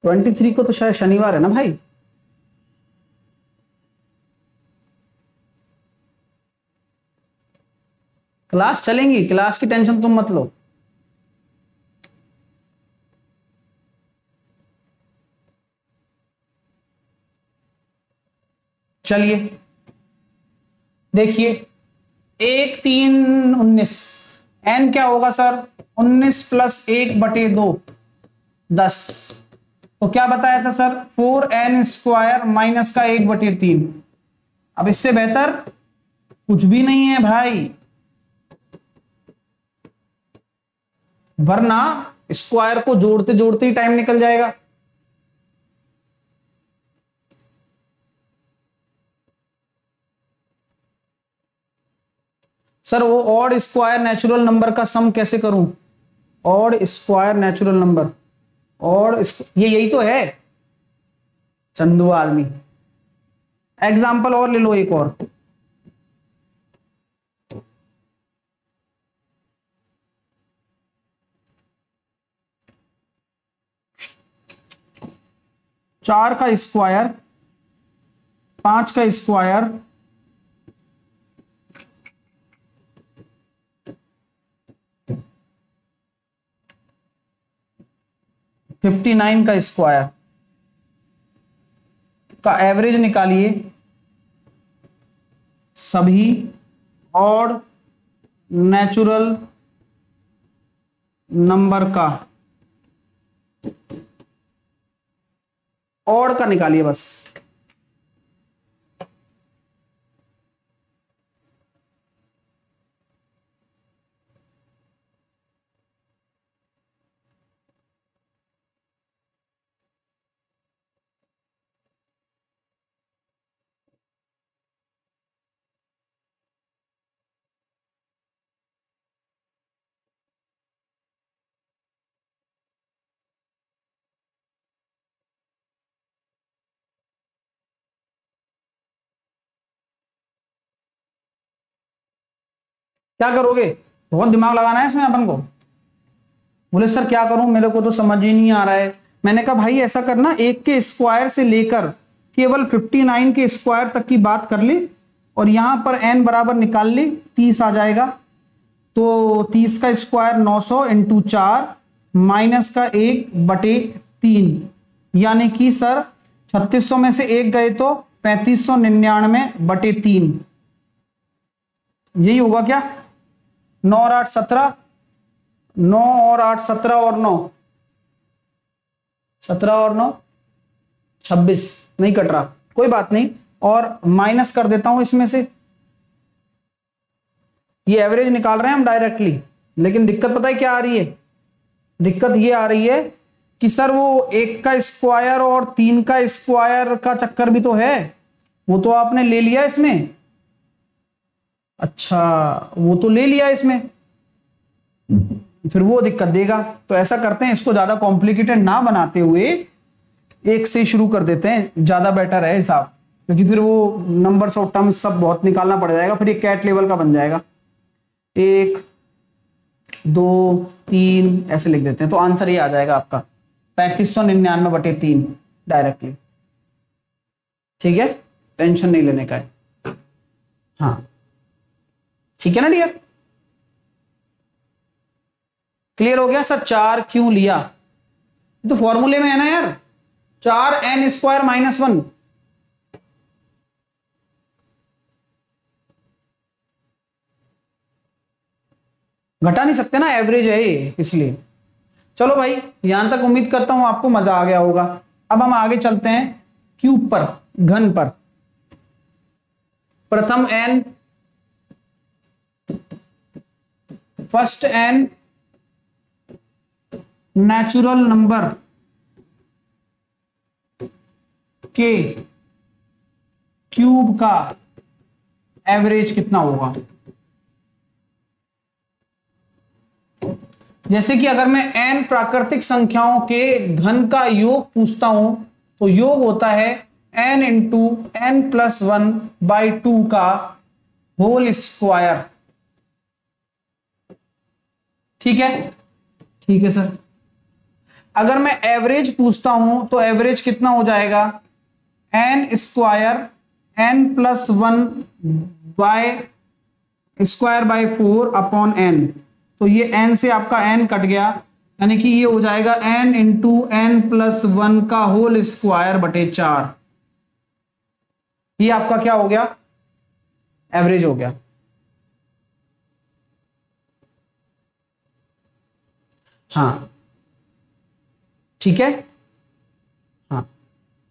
ट्वेंटी थ्री को तो शायद शनिवार है ना भाई? क्लास चलेंगी, क्लास की टेंशन तुम मत लो। चलिए, देखिए, एक तीन उन्नीस। एन क्या होगा, सर? उन्नीस प्लस एक बटे दो, दस। तो क्या बताया था sir? Four n square minus का एक बटे तीन। अब इससे बेहतर कुछ भी नहीं है भाई। वरना स्क्वायर को जोड़ते जोड़ते ही टाइम निकल जाएगा। सर, वो ऑड स्क्वायर नेचुरल नंबर का सम कैसे करूँ? ऑड स्क्वायर नेचुरल नंबर और ये यही तो है। चंदू आदमी एग्ज़ाम्पल और ले लो एक और। चार का स्क्वायर पाँच का स्क्वायर फिफ्टी नाइन का स्क्वायर का एवरेज निकालिए सभी और नेचुरल नंबर का और का निकालिए बस। क्या करोगे? बहुत दिमाग लगाना है इसमें अपन को। बोले, सर, क्या करूँ? मेरे को तो समझ ही नहीं आ रहा है। मैंने कहा, भाई, ऐसा करना, एक के स्क्वायर से लेकर केवल 59 के स्क्वायर तक की बात कर ली और यहाँ पर n बराबर निकाल ली 30 आ जाएगा। तो 30 का स्क्वायर 900 सौ इंटू चार माइनस का एक बटे तीन। यानी कि, सर 3600 में से एक गए तो पैंतीस सौ निन्यानवे बटे तीन। यही होगा क्या? नौ और आठ सत्रह। नौ और आठ सत्रह और नौ। सत्रह और नौ। छब्बीस। नहीं कट रहा। कोई बात नहीं। और माइनस कर देता हूँ इसमें से। ये एवरेज निकाल रहे हैं हम डायरेक्टली। लेकिन दिक्कत पता है क्या आ रही है? दिक्कत ये आ रही है कि सर वो एक का स्क्वायर और तीन का स्क्वायर का चक्कर भी तो है। वो तो आपने ले लिया इसमें। अच्छा वो तो ले लिया इसमें। फिर वो दिक्कत देगा। तो ऐसा करते हैं, इसको ज़्यादा कॉम्प्लिकेटेड ना बनाते हुए एक से शुरू कर देते हैं। ज़्यादा बेटर है हिसाब क्योंकि फिर वो नंबर्स और टर्म्स सब बहुत निकालना पड़ जाएगा, फिर ये कैट लेवल का बन जाएगा। एक, दो, तीन, ऐसे लिख देते हैं। तो आंसर ये आ जाएगा आपका। पैंतीस सौ निन्यानवे बटे तीन डायरेक्टली ठीक है? टेंशन नहीं लेने का है। हाँ। ठीक है ना डियर क्लियर हो गया? सर चार क्यों लिया? तो फॉर्मूले में है ना, यार। चार एन स्क्वायर माइनस वन घटा नहीं सकते ना एवरेज है ये, इसलिए। चलो भाई, यहाँ तक उम्मीद करता हूँ आपको मज़ा आ गया होगा। अब हम आगे चलते हैं क्यूब पर, घन पर। प्रथम n first n natural number के क्यूब का एवरेज कितना होगा? जैसे कि अगर मैं एन प्राकृतिक संख्याओं के घन का योग पूछता हूँ तो योग होता है n into n plus one by two का होल स्क्वायर ठीक है? ठीक है सर अगर मैं एवरेज पूछता हूँ तो एवरेज कितना हो जाएगा? N square n plus one by square by four upon n तो ये एन से आपका एन कट गया, यानी कि ये हो जाएगा n into n plus one का होल स्क्वायर बटे चार. ये आपका क्या हो गया? एवरेज हो गया. हाँ। ठीक है? हाँ।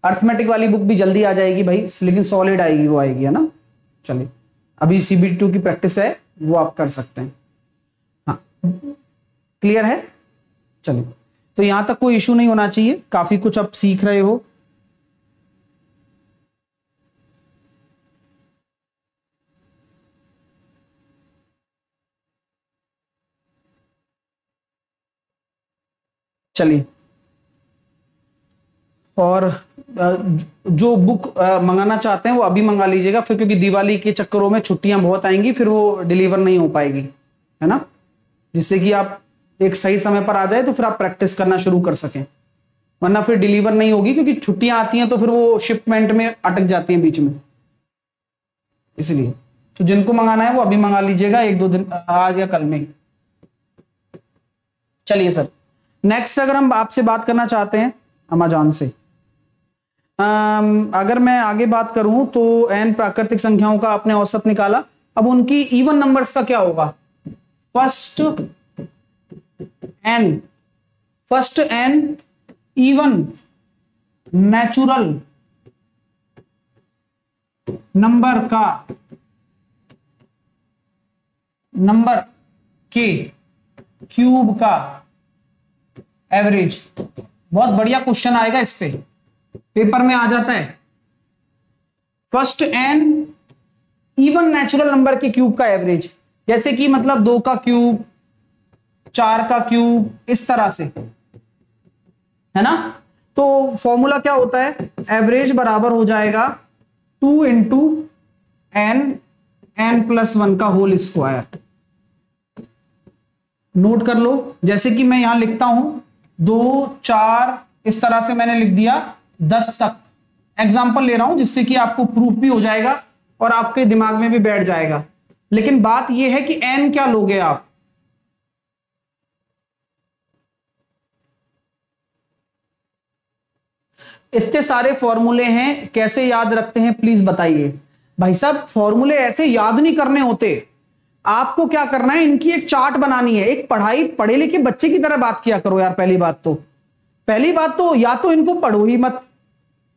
अर्थमेटिक वाली बुक भी जल्दी आ जाएगी भाई, लेकिन सॉलिड आएगी, वो आएगी, है ना? चलिए। अभी सीबी टू की प्रैक्टिस है, वो आप कर सकते हैं। हाँ। क्लियर है? चलिए। तो यहाँ तक कोई इशू नहीं होना चाहिए। काफ़ी कुछ आप सीख रहे हो। चलिए। और जो बुक मंगाना चाहते हैं वो अभी मंगा लीजिएगा, फिर क्योंकि दिवाली के चक्करों में छुट्टियाँ बहुत आएँगी, फिर वो डिलीवर नहीं हो पाएगी, है ना? जिससे कि आप एक सही समय पर आ जाए तो फिर आप प्रैक्टिस करना शुरू कर सकें। वरना फिर डिलीवर नहीं होगी, क्योंकि छुट्टियाँ आती हैं तो फिर वो शिपमेंट में अटक जाती हैं बीच में। इसलिए तो जिनको मंगाना है वो अभी मंगा लीजिएगा, एक दो दिन, आज या कल में चलिए सर। नेक्स्ट अगर हम आपसे बात करना चाहते हैं अमेजॉन से। अगर मैं आगे बात करूँ तो एन प्राकृतिक संख्याओं का आपने औसत निकाला। अब उनकी इवन नंबर्स का क्या होगा? First n first n even natural number का नंबर के क्यूब का एवरेज बहुत बढ़िया क्वेश्चन आएगा इस पे। पेपर में आ जाता है। First n even natural number के क्यूब का एवरेज जैसे कि मतलब दो का क्यूब चार का क्यूब इस तरह से। है ना? तो फॉर्मूला क्या होता है? एवरेज बराबर हो जाएगा two into n n plus one का होल स्क्वायर नोट कर लो। जैसे कि मैं यहाँ लिखता हूँ दो, चार, इस तरह से मैंने लिख दिया, दस तक। एग्ज़ाम्पल ले रहा हूँ, जिससे कि आपको प्रूफ भी हो जाएगा और आपके दिमाग में भी बैठ जाएगा। लेकिन बात यह है कि एन क्या लोगे आप? इतने सारे फॉर्मूले हैं, कैसे याद रखते हैं प्लीज़ बताइए। भाई साहब फॉर्मूले ऐसे याद नहीं करने होते। आपको क्या करना है? इनकी एक चार्ट बनानी है। एक पढ़ाई, पढ़े लिखे बच्चे की तरह बात किया करो यार, पहली बात तो। पहली बात तो या तो इनको पढ़ो ही मत,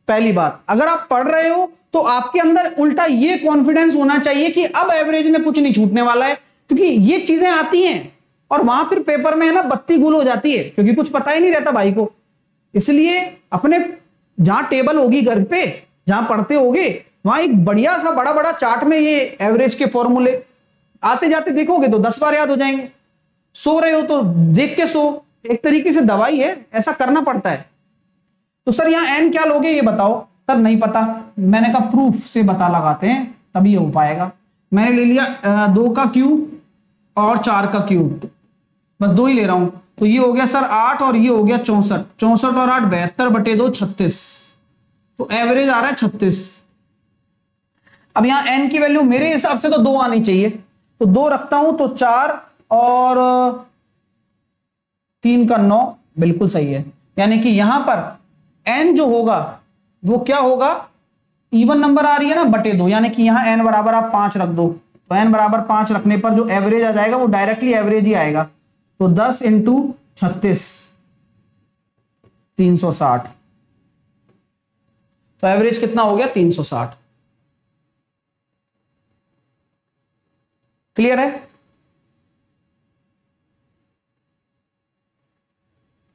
पहली बात। अगर आप पढ़ रहे हो तो आपके अंदर उल्टा ये कॉन्फिडेंस होना चाहिए कि अब एवरेज में कुछ नहीं छूटने वाला है, क्योंकि ये चीज़ें आती हैं और वहाँ फिर पेपर में है ना, बत्ती गुल हो जाती है, क्योंकि कुछ पता ही नहीं रहता भाई को। इसलिए अपने, जहाँ टेबल होगी घर पे, जहाँ पढ़ते होगे, वहाँ एक बढ़िया सा बड़ा बड़ा चार्ट में ये एवरेज के फॉर्मूले आते जाते देखोगे तो दस बार याद हो जाएँगे। सो रहे हो तो देख के सो। एक तरीके से दवाई है, ऐसा करना पड़ता है। तो सर, यहाँ एन क्या लोगे, ये बताओ। सर, नहीं पता। मैंने कहा, प्रूफ से बता लगाते हैं, तभी हो पाएगा। मैंने ले लिया दो का क्यूब और चार का क्यूब बस दो ही ले रहा हूँ। तो ये हो गया सर आठ और ये हो गया चौसठ। चौसठ और आठ, बहत्तर बटे दो, छत्तीस। तो एवरेज आ रहा है छत्तीस। अब यहाँ एन की वैल्यू मेरे हिसाब से तो दो आनी चाहिए। तो दो रखता हूँ तो चार और तीन का नौ, बिल्कुल सही है। यानी कि यहाँ पर एन जो होगा, वो क्या होगा? इवन नंबर आ रही है ना, बटे दो। यानी कि यहाँ एन बराबर आप पाँच रख दो। तो एन बराबर पाँच रखने पर जो एवरेज आ जाएगा, वो डायरेक्टली एवरेज ही आएगा। तो दस इंटू छत्तीस, तीन सौ साठ। तो एवरेज कितना हो गया? तीन सौ साठ। क्लियर है?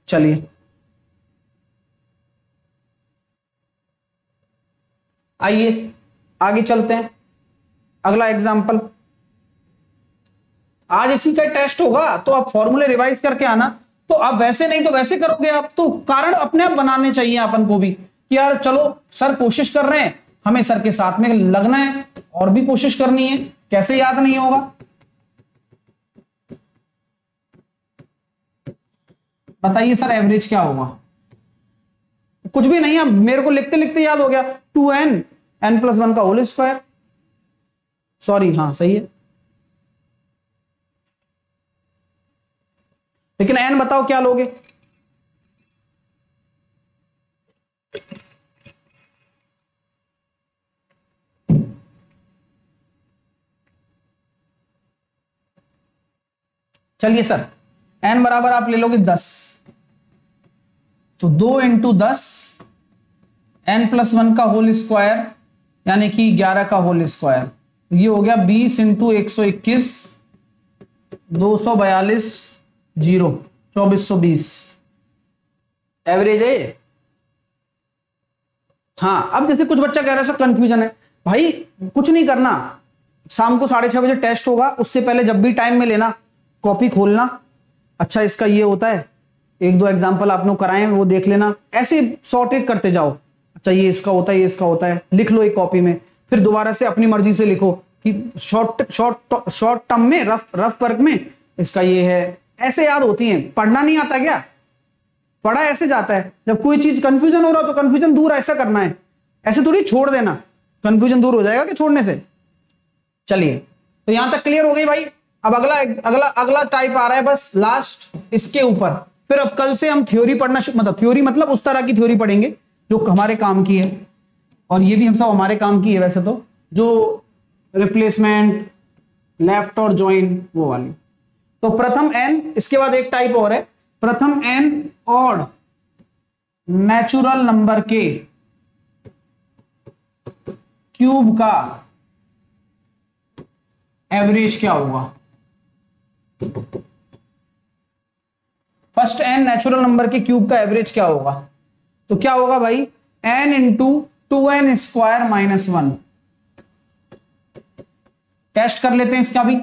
चलिए। आइए, आगे चलते हैं। अगला एग्ज़ाम्पल आज इसी का टेस्ट होगा तो आप फॉर्मूले रिवाइज करके आना। तो आप वैसे नहीं तो वैसे करोगे आप। तो कारण अपने आप बनाने चाहिए अपन को भी, कि यार चलो, सर कोशिश कर रहे हैं, हमें सर के साथ में लगना है, और भी कोशिश करनी है। कैसे याद नहीं होगा? बताइए सर एवरेज क्या होगा? कुछ भी नहीं है मेरे को लिखते लिखते याद हो गया। Two n n plus one का होल स्क्वायर सॉरी हाँ सही है। लेकिन एन बताओ, क्या लोगे? चलिए सर एन बराबर आप ले लोगे दस। तो दो इंटू दस एन प्लस वन का होल स्क्वायर यानी कि ग्यारह का होल स्क्वायर ये हो गया बीस इंटू एक सौ इक्कीस, दो सौ बयालीस, ज़ीरो, चौबीस सौ बीस। एवरेज है हाँ अब जैसे कुछ बच्चा कह रहा है, सर कंफ्यूजन है। भाई, कुछ नहीं करना। शाम को साढ़े छह बजे टेस्ट होगा, उससे पहले जब भी टाइम में लेना कॉपी खोलना। अच्छा इसका ये होता है। एक दो एग्ज़ाम्पल आप लोग कराएँ, वो देख लेना। ऐसे सॉर्टेड करते जाओ। अच्छा ये इसका होता है, ये इसका होता है। लिख लो एक कॉपी में। फिर दोबारा से अपनी मर्ज़ी से लिखो कि शॉर्ट शॉर्ट शॉर्ट टर्म में रफ रफ वर्क में इसका ये है। ऐसे याद होती हैं। पढ़ना नहीं आता क्या? पढ़ा ऐसे जाता है। जब कोई चीज़ कंफ्यूजन हो रहा तो कंफ्यूजन दूर ऐसा करना है। ऐसे थोड़ी छोड़ देना। कंफ्यूजन दूर हो जाएगा कि छोड़ने से। चलिए तो यहाँ तक क्लियर हो गई भाई। अब अगला अगला अगला टाइप आ रहा है बस लास्ट इसके ऊपर। फिर अब कल से हम थ्योरी पढ़ना मतलब थ्योरी मतलब उस तरह की थ्योरी पढ़ेंगे, जो हमारे काम की है। और ये भी हम सब हमारे काम की है वैसे तो जो रिप्लेसमेंट लेफ़्ट और ज्वाइन वो वाली। तो प्रथम एन इसके बाद एक टाइप और है। प्रथम एन और नेचुरल नंबर के क्यूब का एवरेज क्या होगा? फ़र्स्ट एन नेचुरल नंबर के क्यूब का एवरेज क्या होगा? तो क्या होगा भाई? N into two n square minus one test कर लेते हैं इसका भी।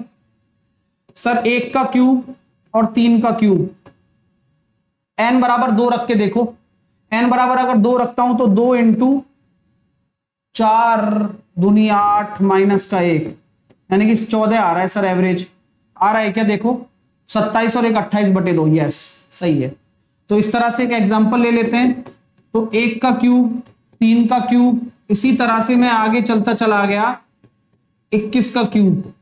सर एक का क्यूब और तीन का क्यूब एन बराबर दो रख के देखो। एन बराबर अगर दो रखता हूँ तो दो इंटू चार दुनिया आठ माइनस का एक। यानी कि चौदह आ रहा है सर एवरेज आ रहा है क्या? देखो, सत्ताईस और एक अट्ठाईस बटे दो यस सही है। तो इस तरह से एक एग्जांपल ले लेते हैं। तो एक का क्यूब तीन का क्यूब इसी तरह से मैं आगे चलता चला गया, इक्कीस का क्यूब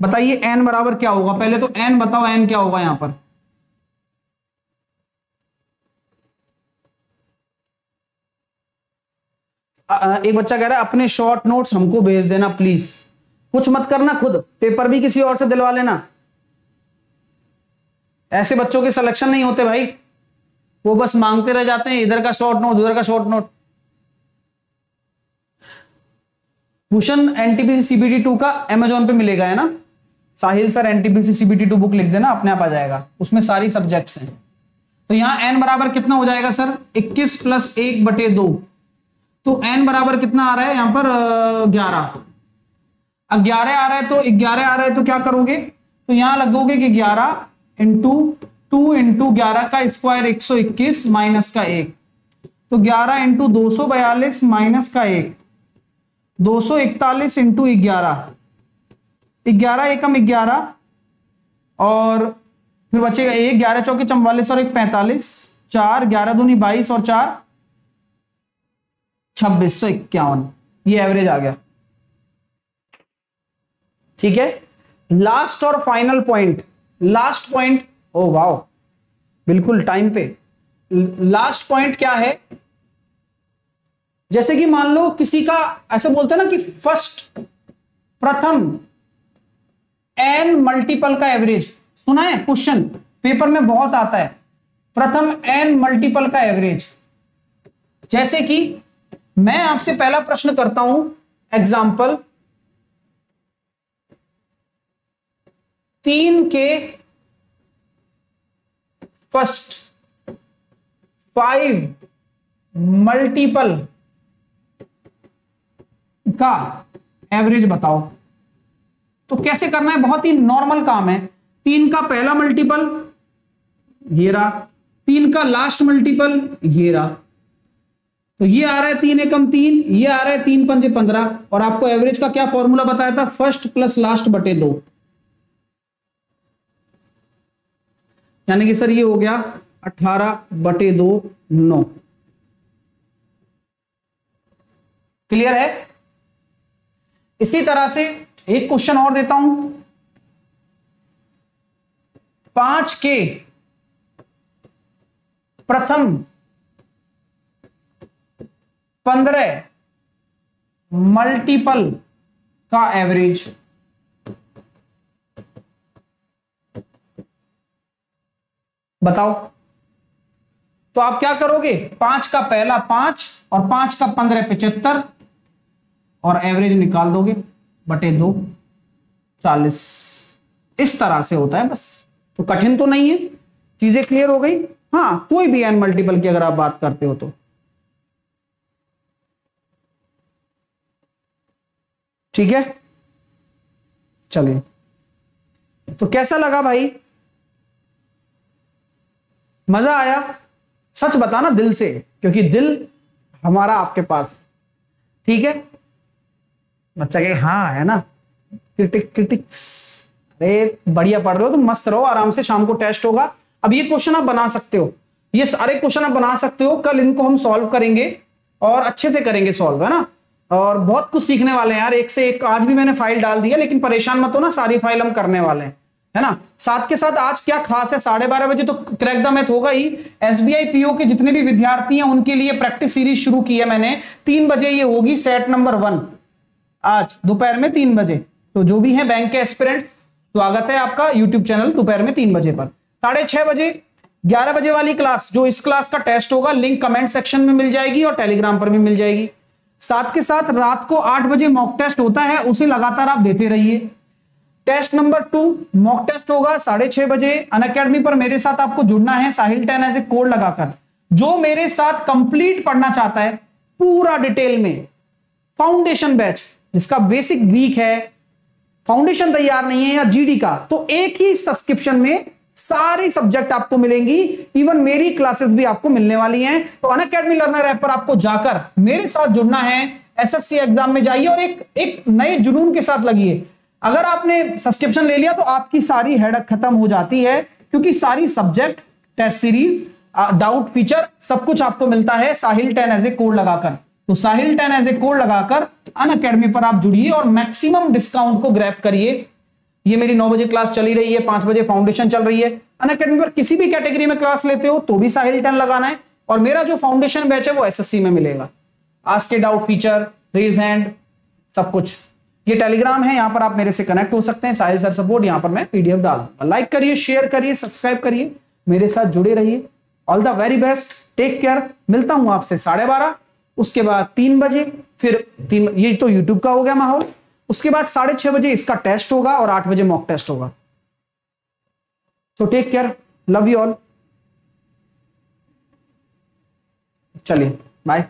बताइए एन बराबर क्या होगा? पहले तो एन बताओ एन क्या होगा यहाँ पर? एक बच्चा कह रहा है, अपने शॉर्ट नोट्स हमको भेज देना प्लीज़ कुछ मत करना खुद। पेपर भी किसी और से दिलवा लेना। ऐसे बच्चों के सिलेक्शन नहीं होते भाई। वो बस मांगते रह जाते हैं, इधर का शॉर्ट नोट उधर का short note Bhushan NTPC CBT two का अमेजोन पे मिलेगा, है ना? Sahil sir NTPC CBT two book लिख देना, अपने आप आ जाएगा। उसमें सारी सब्जेक्ट्स हैं। तो यहाँ एन बराबर कितना हो जाएगा सर? 21 प्लस एक बटे दो। तो एन बराबर कितना आ रहा है यहाँ पर? ग्यारह। ग्यारह आ रहा है तो ग्यारह आ रहा है तो क्या करोगे? तो यहाँ लगोगे कि ग्यारह इंटू टू इंटू ग्यारह का स्क्वायर एक सौ इक्कीस माइनस का एक। तो ग्यारह इंटू दो सौ बयालीस माइनस का एक। दो सौ इकतालीस इंटू ग्यारह। ग्यारह एकम ग्यारह, और फिर बचेगा एक, ग्यारह चौके चौवालीस और एक पैंतालीस, चार, ग्यारह दूनी बाईस और चार, छब्बीस सौ इक्यावन। ये एवरेज आ गया। ठीक है? लास्ट और final point last point oh wow बिल्कुल टाइम पे. लास्ट पॉइंट क्या है? जैसे कि मान लो किसी का, ऐसे बोलते हैं ना कि फ़र्स्ट प्रथम एन मल्टीपल का एवरेज सुना है? क्वेश्चन पेपर में बहुत आता है. प्रथम एन मल्टीपल का एवरेज जैसे कि मैं आपसे पहला प्रश्न करता हूँ एग्ज़ाम्पल तीन के फ़र्स्ट फाइव मल्टीपल का एवरेज बताओ। तो कैसे करना है? बहुत ही नॉर्मल काम है। तीन का पहला मल्टीपल, ये रहा। तीन का लास्ट मल्टीपल, ये रहा। तो ये आ रहा है तीन एकम तीन, ये आ रहा है तीन पंजे पंद्रह। और आपको एवरेज का क्या फॉर्मूला बताया था? फ़र्स्ट प्लस लास्ट बटे दो। यानी कि सर ये हो गया अठारह बटे दो नौ। क्लियर है? इसी तरह से एक क्वेश्चन और देता हूँ। पाँच के प्रथम पंद्रह मल्टीपल का एवरेज बताओ। तो आप क्या करोगे? पाँच का पहला पाँच और पाँच का पंद्रह पिचहत्तर और एवरेज निकाल दोगे, बटे दो, चालीस। इस तरह से होता है बस। तो कठिन तो नहीं है। चीज़ें क्लियर हो गई। हाँ कोई भी एन मल्टीपल की अगर आप बात करते हो तो। ठीक है? चलिए। तो कैसा लगा भाई? मज़ा आया। सच बताना दिल से, क्योंकि दिल हमारा आपके पास ठीक है? बच्चा कहे हाँ है ना? क्रिटिक क्रिटिक्स अरे, बढ़िया पढ़ रहे हो तो मस्त रहो, आराम से शाम को टेस्ट होगा। अब ये क्वेश्चन आप बना सकते हो। ये सारे क्वेश्चन आप बना सकते हो, कल इनको हम सॉल्व करेंगे और अच्छे से करेंगे सॉल्व है ना? और बहुत कुछ सीखने वाले हैं यार, एक से एक, आज भी मैंने फ़ाइल डाल दिया, लेकिन परेशान मत हो ना सारी फ़ाइल हम करने वाले हैं। है ना? साथ के साथ आज क्या खास है? साढ़े बारह बजे तो क्रैक द मैथ होगा ही। एसबीआई पीओ के जितने भी विद्यार्थी हैं, उनके लिए प्रैक्टिस सीरीज़ शुरू की है मैंने। तीन बजे ये होगी सेट नंबर वन आज, दोपहर में तीन बजे। तो जो भी है बैंक के एस्पिरेंट्स स्वागत है आपका यूट्यूब चैनल दोपहर में तीन बजे पर। साढ़े छह बजे, ग्यारह बजे वाली क्लास जो इस क्लास का टेस्ट होगा लिंक कमेंट सेक्शन में मिल जाएगी और टेलीग्राम पर भी मिल जाएगी। साथ के साथ रात को आठ बजे मॉक टेस्ट होता है, उसे लगातार आप देते रहिए। Test number two mock test होगा साढ़े छह बजे। अन अकेडमी पर मेरे साथ आपको जुड़ना है Sahil ten as a code लगाकर। जो मेरे साथ कंप्लीट पढ़ना चाहता है, पूरा डिटेल में फाउंडेशन बैच जिसका बेसिक वीक है फाउंडेशन तैयार नहीं है या जीडी का तो एक ही सब्सक्रिप्शन में सारे सब्जेक्ट आपको मिलेंगी। इवन मेरी क्लासेस भी आपको मिलने वाली हैं। तो अन अकेडमी लर्नर ऐप पर आपको जाकर मेरे साथ जुड़ना है। एसएससी एग्ज़ाम में जाइए और एक एक नए जुनून के साथ लगिए। अगर आपने सब्सक्रिप्शन ले लिया तो आपकी सारी हेडक खत्म हो जाती है, क्योंकि सारी subject test series doubt feature सब कुछ आपको मिलता है Sahil ten as a code लगाकर। तो Sahil ten as a code लगाकर अन अकेडमी पर आप जुड़िए और मैक्सिमम डिस्काउंट को ग्रैप करिए। ये मेरी नौ बजे क्लास चली रही है, पाँच बजे फाउंडेशन चल रही है। अन अकेडमी पर किसी भी कैटेगरी में क्लास लेते हो तो भी साहिल टेन लगाना है और मेरा जो फाउंडेशन बैच है वो एसएससी में मिलेगा। आज के डाउट फीचर रेज हैंड सब कुछ। ये टेलीग्राम है, यहाँ पर आप मेरे से कनेक्ट हो सकते हैं। साहिल सर सपोर्ट यहाँ पर मैं पीडीएफ डाल दूँगा। लाइक करिए शेयर करिए सब्सक्राइब करिए। मेरे साथ जुड़े रहिए। All the very best take care मिलता हूँ आपसे साढ़े बारह। उसके बाद तीन बजे, फिर तीन ये तो यूट्यूब का हो गया माहौल। उसके बाद साढ़े छह बजे इसका टेस्ट होगा और आठ बजे मॉक टेस्ट होगा। तो take care love you all चलिए बाय